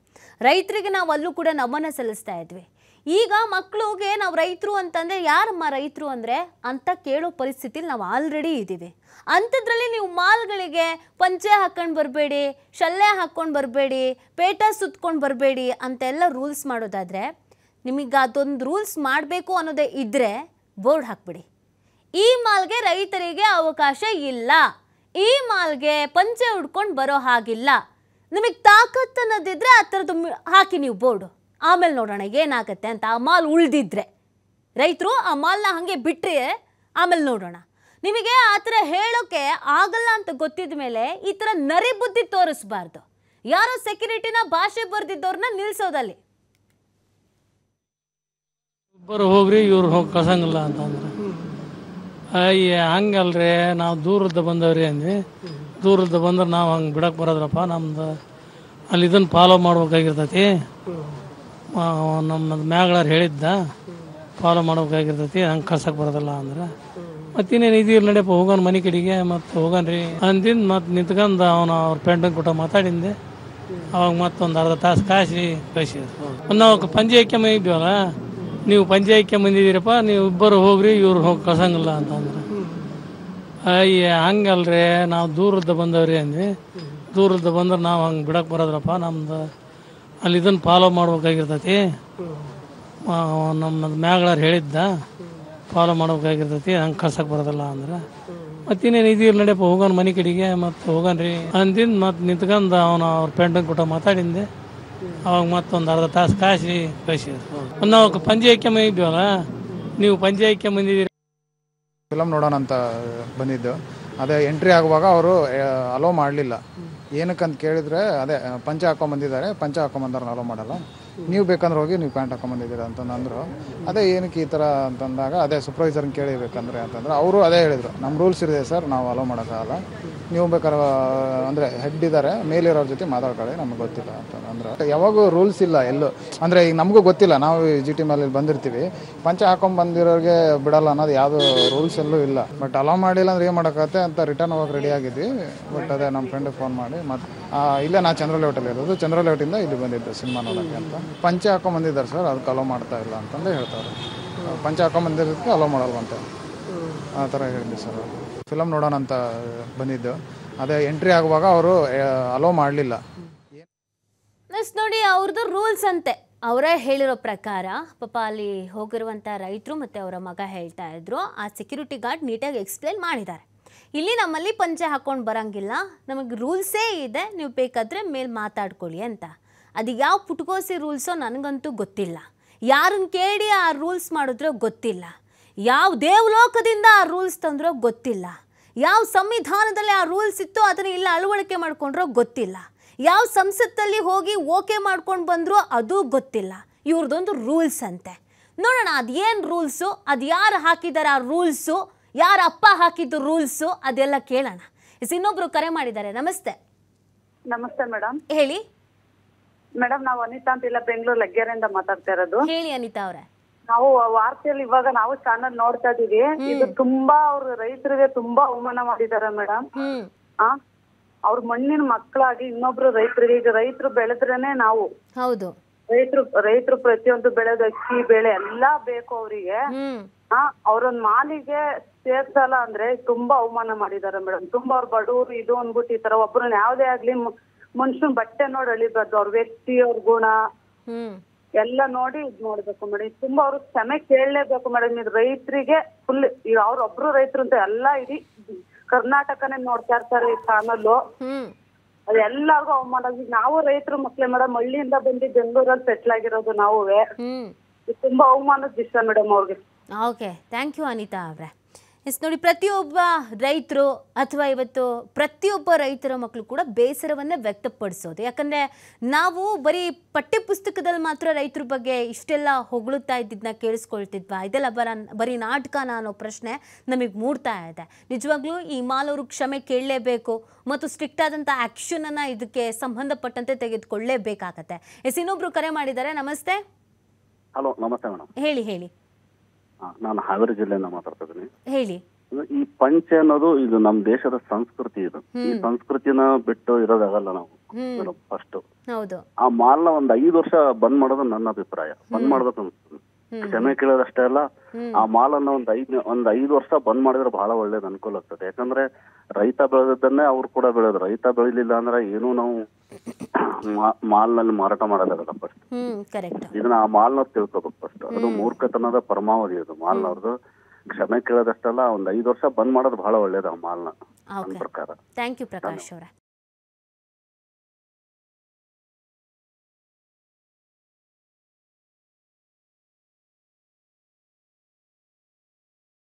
ರೈತರಿಗೆ ನಾವು ಅಲ್ಲೂ ಕೂಡ ನಮನ ಸಲ್ಲಿಸ್ತಾ ಇದ್ವಿ. ಈಗ ಮಕ್ಕಳಿಗೆ ನಾವು ರೈತರು ಅಂತಂದರೆ ಯಾರಮ್ಮ ರೈತರು ಅಂದರೆ ಅಂತ ಕೇಳೋ ಪರಿಸ್ಥಿತಿಲಿ ನಾವು ಆಲ್ರೆಡಿ ಇದ್ದೀವಿ. ಅಂಥದ್ರಲ್ಲಿ ನೀವು ಮಾಲ್ಗಳಿಗೆ ಪಂಚೆ ಹಾಕ್ಕೊಂಡು ಬರಬೇಡಿ ಶಲ್ಲೆ ಹಾಕ್ಕೊಂಡು ಬರಬೇಡಿ, ಪೇಟ ಸುತ್ಕೊಂಡು ಬರಬೇಡಿ ಅಂತೆಲ್ಲ ರೂಲ್ಸ್ ಮಾಡೋದಾದರೆ ನಿಮಗೆ ಅದೊಂದು ರೂಲ್ಸ್ ಮಾಡಬೇಕು ಅನ್ನೋದೇ ಇದ್ದರೆ ಬೋರ್ಡ್ ಹಾಕ್ಬಿಡಿ. ಈ ಮಾಲ್ಗೆ ರೈತರಿಗೆ ಅವಕಾಶ ಇಲ್ಲ. ಈ ಮಾಲ್ಗೆ ಪಂಚೆ ಉಡ್ಕೊಂಡು ಬರೋ ಹಾಗಿಲ್ಲ. ನಿಮಗೆ ತಾಕತ್ತು ಅನ್ನೋದಿದ್ರೆ ಆ ಥರದ್ದು ಹಾಕಿ ನೀವು ಬೋರ್ಡು. ಆಮೇಲೆ ನೋಡೋಣ ಏನಾಗುತ್ತೆ ಅಂತ ಆ ಮಾಲ್ ಉಳಿದಿದ್ರೆ. ರೈತರು ಆ ಮಾಲ್ನ ಹಾಗೆ ಬಿಟ್ಟರೆ ಆಮೇಲೆ ನೋಡೋಣ. ನಿಮಗೆ ಆ ಥರ ಹೇಳೋಕ್ಕೆ ಆಗಲ್ಲ ಅಂತ ಗೊತ್ತಿದ ಮೇಲೆ ಈ ಥರ ನರಿ ಬುದ್ಧಿ ತೋರಿಸ್ಬಾರ್ದು. ಯಾರೋ ಸೆಕ್ಯೂರಿಟಿನ ಭಾಷೆ ಬರೆದಿದ್ದವ್ರನ್ನ ನಿಲ್ಸೋದಲ್ಲಿ. ಇಬ್ಬರು ಹೋಗ್ರಿ, ಇವ್ರು ಹೋಗಿ ಕಳ್ಸಂಗಿಲ್ಲ ಅಂತಂದ್ರೆ. ಅಯ್ಯ ಹಂಗಲ್ರಿ, ನಾವು ದೂರದ ಬಂದವ್ರಿ ಅಂದ್ವಿ. ದೂರದ ಬಂದ್ರೆ ನಾವು ಹಂಗೆ ಬಿಡಕ್ಕೆ ಬರೋದ್ರಪ್ಪ, ನಮ್ದು ಅಲ್ಲಿ ಇದನ್ನು ಫಾಲೋ ಮಾಡ್ಬೇಕಾಗಿರ್ತೈತಿ. ನಮ್ಮ ಮ್ಯಾಗಳವ್ರು ಹೇಳಿದ್ದ ಫಾಲೋ ಮಾಡ್ಬೇಕಾಗಿರ್ತೈತಿ, ಹಂಗೆ ಕಳ್ಸಕ್ಕೆ ಬರೋದಿಲ್ಲ ಅಂದ್ರೆ. ಮತ್ತಿನ್ನೇನು ಇದೀರ್ ನಡೆಯಪ್ಪ ಹೋಗೋಣ ಮನೆ ಕಡೆಗೆ, ಮತ್ತು ಹೋಗೋಣ್ರಿ ಅಂದಿಂದ ಮತ್ತೆ ನಿಂತ್ಕೊಂಡು ಅವನು ಅವ್ರ ಪೆಂಟನ್ ಕೊಟ್ಟ ಮಾತಾಡಿಂದೆ. ಅವಾಗ ಮತ್ತೊಂದು ಅರ್ಧ ತಾಸು ಕಾಸಿ ಕಳಿಸಿದ್ರು. ನಾವು ಪಂಜೆ ಹಾಕ್ಯಂಬ ಇದ್ವಲ್ಲ ನೀವು ಪಂಚಾಯಕ್ಕೆ ಬಂದಿದ್ದೀರಪ್ಪ, ನೀವು ಇಬ್ಬರು ಹೋಗ್ರಿ, ಇವ್ರು ಹೋಗಿ ಕಳ್ಸಂಗಿಲ್ಲ ಅಂತಂದ್ರೆ. ಅಯ್ಯ ಹಂಗಲ್ರಿ, ನಾವು ದೂರದ ಬಂದವ್ರಿ ಅಂದ್ವಿ. ದೂರದ ಬಂದ್ರೆ ನಾವು ಹಂಗೆ ಬಿಡಕ್ಕೆ ಬರೋದ್ರಪ್ಪ, ನಮ್ದು ಅಲ್ಲಿ ಇದನ್ನು ಫಾಲೋ ಮಾಡ್ಬೇಕಾಗಿರ್ತೈತಿ. ನಮ್ಮ ಮ್ಯಾಗಳವ್ರು ಹೇಳಿದ್ದ ಫಾಲೋ ಮಾಡ್ಬೇಕಾಗಿರ್ತೈತಿ, ಹಂಗೆ ಕಳ್ಸಕ್ಕೆ ಬರೋದಿಲ್ಲ ಅಂದ್ರೆ. ಮತ್ತಿನ್ನೇನು ಇದು ನಡೆಯಪ್ಪ ಹೋಗೋಣ ಮನೆ ಕಡೆಗೆ, ಮತ್ತು ಹೋಗೋಣ ರೀ ಅಂದಿದ್ದು ಮತ್ತೆ ನಿಂತ್ಕೊಂಡು ಅವನು ಅವ್ರ ಪೆಂಟನ್ ಕೊಟ್ಟ ಮಾತಾಡಿಂದೆ. ಅವಾಗ ಮತ್ತೊಂದು ಅರ್ಧ ತಾಸು ಕಾಸಿ ಕಳಿಸಿದ್ರು. ನಾವು ಪಂಚಾಯಕ್ಕೆ ಇದ್ವಲ್ಲ ನೀವು ಪಂಚಾಯಕ್ಕೆ ಬಂದಿದ್ದೀರಿ. ಫಿಲಮ್ ನೋಡೋಣ ಅಂತ ಬಂದಿದ್ದು. ಅದೇ ಎಂಟ್ರಿ ಆಗುವಾಗ ಅವರು ಅಲೋ ಮಾಡಲಿಲ್ಲ. ಏನಕ್ಕಂತ ಕೇಳಿದ್ರೆ, ಅದೇ, ಪಂಚ ಹಾಕೊಂಬಂದಿದ್ದಾರೆ ಪಂಚ ಹಾಕೊಂಬಂದವ್ರನ್ನ ಅಲೋ ಮಾಡಲ್ಲ. ನೀವು ಬೇಕಂದ್ರೆ ಹೋಗಿ ನೀವು ಪ್ಯಾಂಟ್ ಹಾಕೊಂಬಂದಿದ್ದೀರ ಅಂತಂದ್ರು ಅದೇ ಏನಕ್ಕೆ ಈ ಥರ ಅಂತಂದಾಗ ಅದೇ ಸೂಪರ್ವೈಸರ್ನ ಕೇಳಿಬೇಕಂದ್ರೆ ಅಂತಂದ್ರೆ ಅವರು ಅದೇ ಹೇಳಿದರು ನಮ್ಮ ರೂಲ್ಸ್ ಇದೆ ಸರ್ ನಾವು ಅಲೋ ಮಾಡೋಕ್ಕಾಗಲ್ಲ. ನೀವು ಬೇಕಾದ್ರೆ, ಅಂದರೆ ಹೆಡ್ ಇದ್ದಾರೆ ಮೇಲಿರೋರ ಜೊತೆ ಮಾತಾಡ್ಕೊಳ್ಳಿ, ನಮ್ಗೆ ಗೊತ್ತಿಲ್ಲ ಅಂತಂದ್ರೆ ಯಾವಾಗೂ ರೂಲ್ಸ್ ಇಲ್ಲ ಎಲ್ಲೂ. ಅಂದರೆ ಈಗ ನಮಗೂ ಗೊತ್ತಿಲ್ಲ, ನಾವು ಜಿ ಟಿ ಮೇಲೆ ಬಂದಿರ್ತೀವಿ. ಪಂಚ ಹಾಕೊಂಬಂದಿರೋರಿಗೆ ಬಿಡಲ್ಲ ಅನ್ನೋದು ಯಾವುದು ರೂಲ್ಸ್ ಎಲ್ಲೂ ಇಲ್ಲ. ಬಟ್ ಅಲೋ ಮಾಡಿಲ್ಲ ಅಂದ್ರೆ ಏನು ಮಾಡೋಕ್ಕಾಗತ್ತೆ ಅಂತ ರಿಟರ್ನ್ ಹೋಗಕ್ಕೆ ರೆಡಿ ಆಗಿದ್ವಿ. ಬಟ್ ಅದೇ ನಮ್ಮ ಫ್ರೆಂಡಿಗೆ ಫೋನ್ ಮಾಡಿ, ಮತ್ತೆ ಇಲ್ಲೇ ನಾ ಚಂದ್ರ ಲೇಔಟಲ್ಲಿ ಇರೋದು. ಚಂದ್ರ ಲೇಔಟಿಂದ ಇಲ್ಲಿ ಬಂದಿದ್ದೆ ಸಿನಿಮಾ ನೋಡೋಕ್ಕೆ ಅಂತ. ಪಂಚೆ ಹಾಕೊಂಬಂದಿದ್ದಾರೆ ಸರ್ ಅದಕ್ಕೆ ಅಲೋ ಮಾಡ್ತಾ ಇಲ್ಲ ಅಂತಂದು ಹೇಳ್ತಾರೆ. ಪಂಚೆ ಹಾಕೊಂಬಂದಿರೋದಕ್ಕೆ ಅಲೋ ಮಾಡಲ್ವಂತ ಆ ಥರ ಹೇಳಿದ್ದೆ ಸರ್ ಫಿಲಮ್ ನೋಡೋಣ ಅಂತ ಬಂದಿದ್ದು. ಅದೇ ಎಂಟ್ರಿ ಆಗುವಾಗ ಅವರು ಅಲೋ ಮಾಡಲಿಲ್ಲ. ನೋಡಿ ಅವ್ರದ್ದು ರೂಲ್ಸ್ ಅಂತೆ. ಅವರೇ ಹೇಳಿರೋ ಪ್ರಕಾರ, ಪಾಪ ಅಲ್ಲಿ ಹೋಗಿರುವಂಥ ರೈತರು ಮತ್ತು ಅವರ ಮಗ ಹೇಳ್ತಾ ಇದ್ರು, ಆ ಸೆಕ್ಯೂರಿಟಿ ಗಾರ್ಡ್ ನೀಟಾಗಿ ಎಕ್ಸ್ಪ್ಲೇನ್ ಮಾಡಿದ್ದಾರೆ. ಇಲ್ಲಿ ನಮ್ಮಲ್ಲಿ ಪಂಚೆ ಹಾಕ್ಕೊಂಡು ಬರೋಂಗಿಲ್ಲ. ನಮಗೆ ರೂಲ್ಸೇ ಇದೆ, ನೀವು ಬೇಕಾದರೆ ಮೇಲೆ ಮಾತಾಡ್ಕೊಳ್ಳಿ ಅಂತ. ಅದು ಯಾವ ಪುಟ್ಕೋಸಿ ರೂಲ್ಸೋ ನನಗಂತೂ ಗೊತ್ತಿಲ್ಲ. ಯಾರನ್ನ ಕೇಳಿ ಆ ರೂಲ್ಸ್ ಮಾಡಿದ್ರೆ ಗೊತ್ತಿಲ್ಲ. ಯಾವ ದೇವಲೋಕದಿಂದ ಆ ರೂಲ್ಸ್ ತಂದ್ರೋ ಗೊತ್ತಿಲ್ಲ. ಯಾವ ಸಂವಿಧಾನದಲ್ಲಿ ಆ ರೂಲ್ಸ್ ಇತ್ತು ಅದನ್ನು ಇಲ್ಲ ಅಳವಡಿಕೆ ಮಾಡ್ಕೊಂಡ್ರೋ ಗೊತ್ತಿಲ್ಲ. ಯಾವ ಸಂಸತ್ತಲ್ಲಿ ಹೋಗಿ ಓಕೆ ಮಾಡ್ಕೊಂಡು ಬಂದರೂ ಅದು ಗೊತ್ತಿಲ್ಲ. ಇವ್ರದ್ದೊಂದು ರೂಲ್ಸ್ ಅಂತೆ. ನೋಡೋಣ ಅದೇನು ರೂಲ್ಸು, ಅದು ಯಾರು ಹಾಕಿದ್ದಾರೆ ಆ ರೂಲ್ಸು ಯಾರ ಅಪ್ಪ ಹಾಕಿದ್ದು ರೂಲ್ಸು ಅದೆಲ್ಲ ಕೇಳೋಣ. ಇನ್ನೊಬ್ರು ಕರೆ ಮಾಡಿದ್ದಾರೆ. ನಮಸ್ತೆ. ನಮಸ್ತೆ ಮೇಡಮ್ ಹೇಳಿ. ಮೇಡಮ್ ನಾವು ಅನಿತಾ ಅಂತ ಇಲ್ಲ ಬೆಂಗಳೂರು ಲಗ್ಗೆರೆಯಿಂದ ಮಾತಾಡ್ತಾ ಇರೋದು. ಹೇಳಿ ಅನಿತಾ ಅವರೇ. ನಾವು ವಾರ್ತೆಯಲ್ಲಿ ಇವಾಗ ನಾವು ಚಾನಲ್ ನೋಡ್ತಾ ಇದೀವಿ ಇದು ತುಂಬಾ ಅವ್ರ ರೈತರಿಗೆ ತುಂಬಾ ಅವಮಾನ ಮಾಡಿದಾರೆ ಮೇಡಮ್ ಅವ್ರ ಮಣ್ಣಿನ ಮಕ್ಕಳಾಗಿ ಇನ್ನೊಬ್ರು ರೈತರಿಗೆ ಈಗ ರೈತರು ಬೆಳೆದ್ರೇನೆ ನಾವು. ಹೌದು. ರೈತರು ರೈತರು ಪ್ರತಿಯೊಂದು ಬೆಳೆದ ಅಕ್ಕಿ ಬೆಳೆ ಎಲ್ಲಾ ಬೇಕು ಅವರಿಗೆ. ಅವ್ರೊಂದ್ ಮಾಲಿಗೆ ಸೇರ್ಸಲ್ಲ ಅಂದ್ರೆ ತುಂಬಾ ಅವಮಾನ ಮಾಡಿದಾರೆ ಮೇಡಮ್. ತುಂಬಾ ಅವ್ರ ಬಡವ್ರು ಇದು ಅಂದ್ಬಿಟ್ಟು ಈ ತರ ಒಬ್ಬರನ್ನ ಯಾವ್ದೇ ಆಗ್ಲಿ ಮನುಷ್ಯನ್ ಬಟ್ಟೆ ನೋಡಿ ಅಳಿಬಾರ್ದು. ಅವ್ರ ವ್ಯಕ್ತಿ ಅವ್ರ ಗುಣ. ಎಲ್ಲ ನೋಡಿ ಇದ್ ನೋಡ್ಬೇಕು ಮೇಡಮ್. ತುಂಬಾ ಅವ್ರ ಕ್ಷಮೆ ಕೇಳಲೇಬೇಕು ಮೇಡಮ್. ಇದು ರೈತರಿಗೆ ಫುಲ್ ಈಗ ಅವ್ರೊಬ್ರು ರೈತರು ಅಂತ ಎಲ್ಲಾ ಇಡೀ ಕರ್ನಾಟಕನೇ ನೋಡ್ತಾ ಇರ್ತಾರೆ ಈ ಚಾನಲ್ ಹ್ಮ್. ಅದು ಎಲ್ಲಾರ್ಗು ಅವಮಾನ ನಾವು ರೈತರು ಮಕ್ಳೆ ಮೇಡಮ್ ಹಳ್ಳಿಯಿಂದ ಬಂದು ಬೆಂಗಳೂರಲ್ಲಿ ಸೆಟ್ಲ್ ಆಗಿರೋದು ನಾವು ತುಂಬಾ ಅವಮಾನದ ವಿಷಯ ಮೇಡಮ್ ಅವ್ರಿಗೆ. ಓಕೆ. ಥ್ಯಾಂಕ್ ಯು ಅನಿತಾ ಅವರೇ. ಎಸ್ ನೋಡಿ ಪ್ರತಿಯೊಬ್ಬ ರೈತರು ಅಥವಾ ಇವತ್ತು ಪ್ರತಿಯೊಬ್ಬ ರೈತರ ಮಕ್ಕಳು ಕೂಡ ಬೇಸರವನ್ನೇ ವ್ಯಕ್ತಪಡಿಸೋದು. ಯಾಕಂದರೆ ನಾವು ಬರೀ ಪಠ್ಯಪುಸ್ತಕದಲ್ಲಿ ಮಾತ್ರ ರೈತರ ಬಗ್ಗೆ ಇಷ್ಟೆಲ್ಲ ಹೊಗಳುತ್ತಾ ಇದ್ದಿದ್ದನ್ನ ಕೇಳಿಸ್ಕೊಳ್ತಿದ್ವಾ? ಇದೆಲ್ಲ ಬರ ಬರೀ ನಾಟಕನ ಅನ್ನೋ ಪ್ರಶ್ನೆ ನಮಗೆ ಮೂಡ್ತಾ ಇದೆ. ನಿಜವಾಗ್ಲೂ ಈ ಮಾಲವರು ಕ್ಷಮೆ ಕೇಳಲೇಬೇಕು ಮತ್ತು ಸ್ಟ್ರಿಕ್ಟ್ ಆದಂಥ ಆ್ಯಕ್ಷನನ್ನು ಇದಕ್ಕೆ ಸಂಬಂಧಪಟ್ಟಂತೆ ತೆಗೆದುಕೊಳ್ಳಲೇಬೇಕಾಗತ್ತೆ ಎಸ್ ಇನ್ನೊಬ್ರು ಕರೆ ಮಾಡಿದ್ದಾರೆ. ನಮಸ್ತೆ. ಹಲೋ ನಮಸ್ತೆ ಮೇಡಮ್. ಹೇಳಿ ಹೇಳಿ. ನಾನು ಹಾವೇರಿ ಜಿಲ್ಲೆಯಿಂದ ಮಾತಾಡ್ತಾ ಇದ್ದೀನಿ. ಹೇಳಿ. ಈ ಪಂಚೆ ಅನ್ನೋದು ಇದು ನಮ್ಮ ದೇಶದ ಸಂಸ್ಕೃತಿ ಇದು. ಈ. ಸಂಸ್ಕೃತಿನ ಬಿಟ್ಟು ಇರೋದಾಗಲ್ಲ ನಾವು. ಮೇಡಮ್ ಫಸ್ಟ್ ಹೌದು. ಆ ಮಾಲ್ನ ಒಂದ್ ಐದು ವರ್ಷ ಬಂದ್ ಮಾಡೋದು ನನ್ನ ಅಭಿಪ್ರಾಯ. ಬಂದ್ ಮಾಡ್ಬೇಕು ಅನ್ಸುತ್ತೆ ಹ್ಮ್. ಕ್ಷಮೆ ಕೇಳೋದಷ್ಟೇ ಅಲ್ಲ ಆ ಆ ಮಾಲನ್ನ ಒಂದ್ ಐದ್ ಒಂದ್ ಐದು ವರ್ಷ ಬಂದ್ ಮಾಡಿದ್ರೆ ಬಹಳ ಒಳ್ಳೇದ್ ಅನುಕೂಲ ಆಗ್ತದೆ. ಯಾಕಂದ್ರೆ ರೈತ ಬೆಳೆದದ್ದನ್ನೇ ಅವ್ರು ಕೂಡ ಬೆಳೆದ್ರು. ರೈತ ಬೆಳಿಲಿಲ್ಲ ಅಂದ್ರೆ ಏನೂ ನಾವು ಮಾಲ್ನಲ್ಲಿ ಮಾರಾಟ ಮಾಡೋದಾಗಲ್ಲ ಫಸ್ಟ್ ಇದನ್ನ ಆ ಮಾಲ್ನವ್ರು ತಿಳ್ಕೋಬೇಕು ಫಸ್ಟ್ ಅದು ಮೂರ್ಖತನದ ಪರಮಾವಧಿ ಅದು. ಮಾಲ್ನವ್ರದ್ದು ಕ್ಷಮೆ ಕೇಳೋದಷ್ಟಲ್ಲ ಒಂದ್ ಐದು ವರ್ಷ ಬಂದ್ ಮಾಡೋದು ಬಹಳ ಒಳ್ಳೇದು ಆ ಮಾಲ್ನ. ನನ್ನ ಪ್ರಕಾರ. ಥ್ಯಾಂಕ್ ಯು ಪ್ರಕಾಶ್ ಅವರೇ.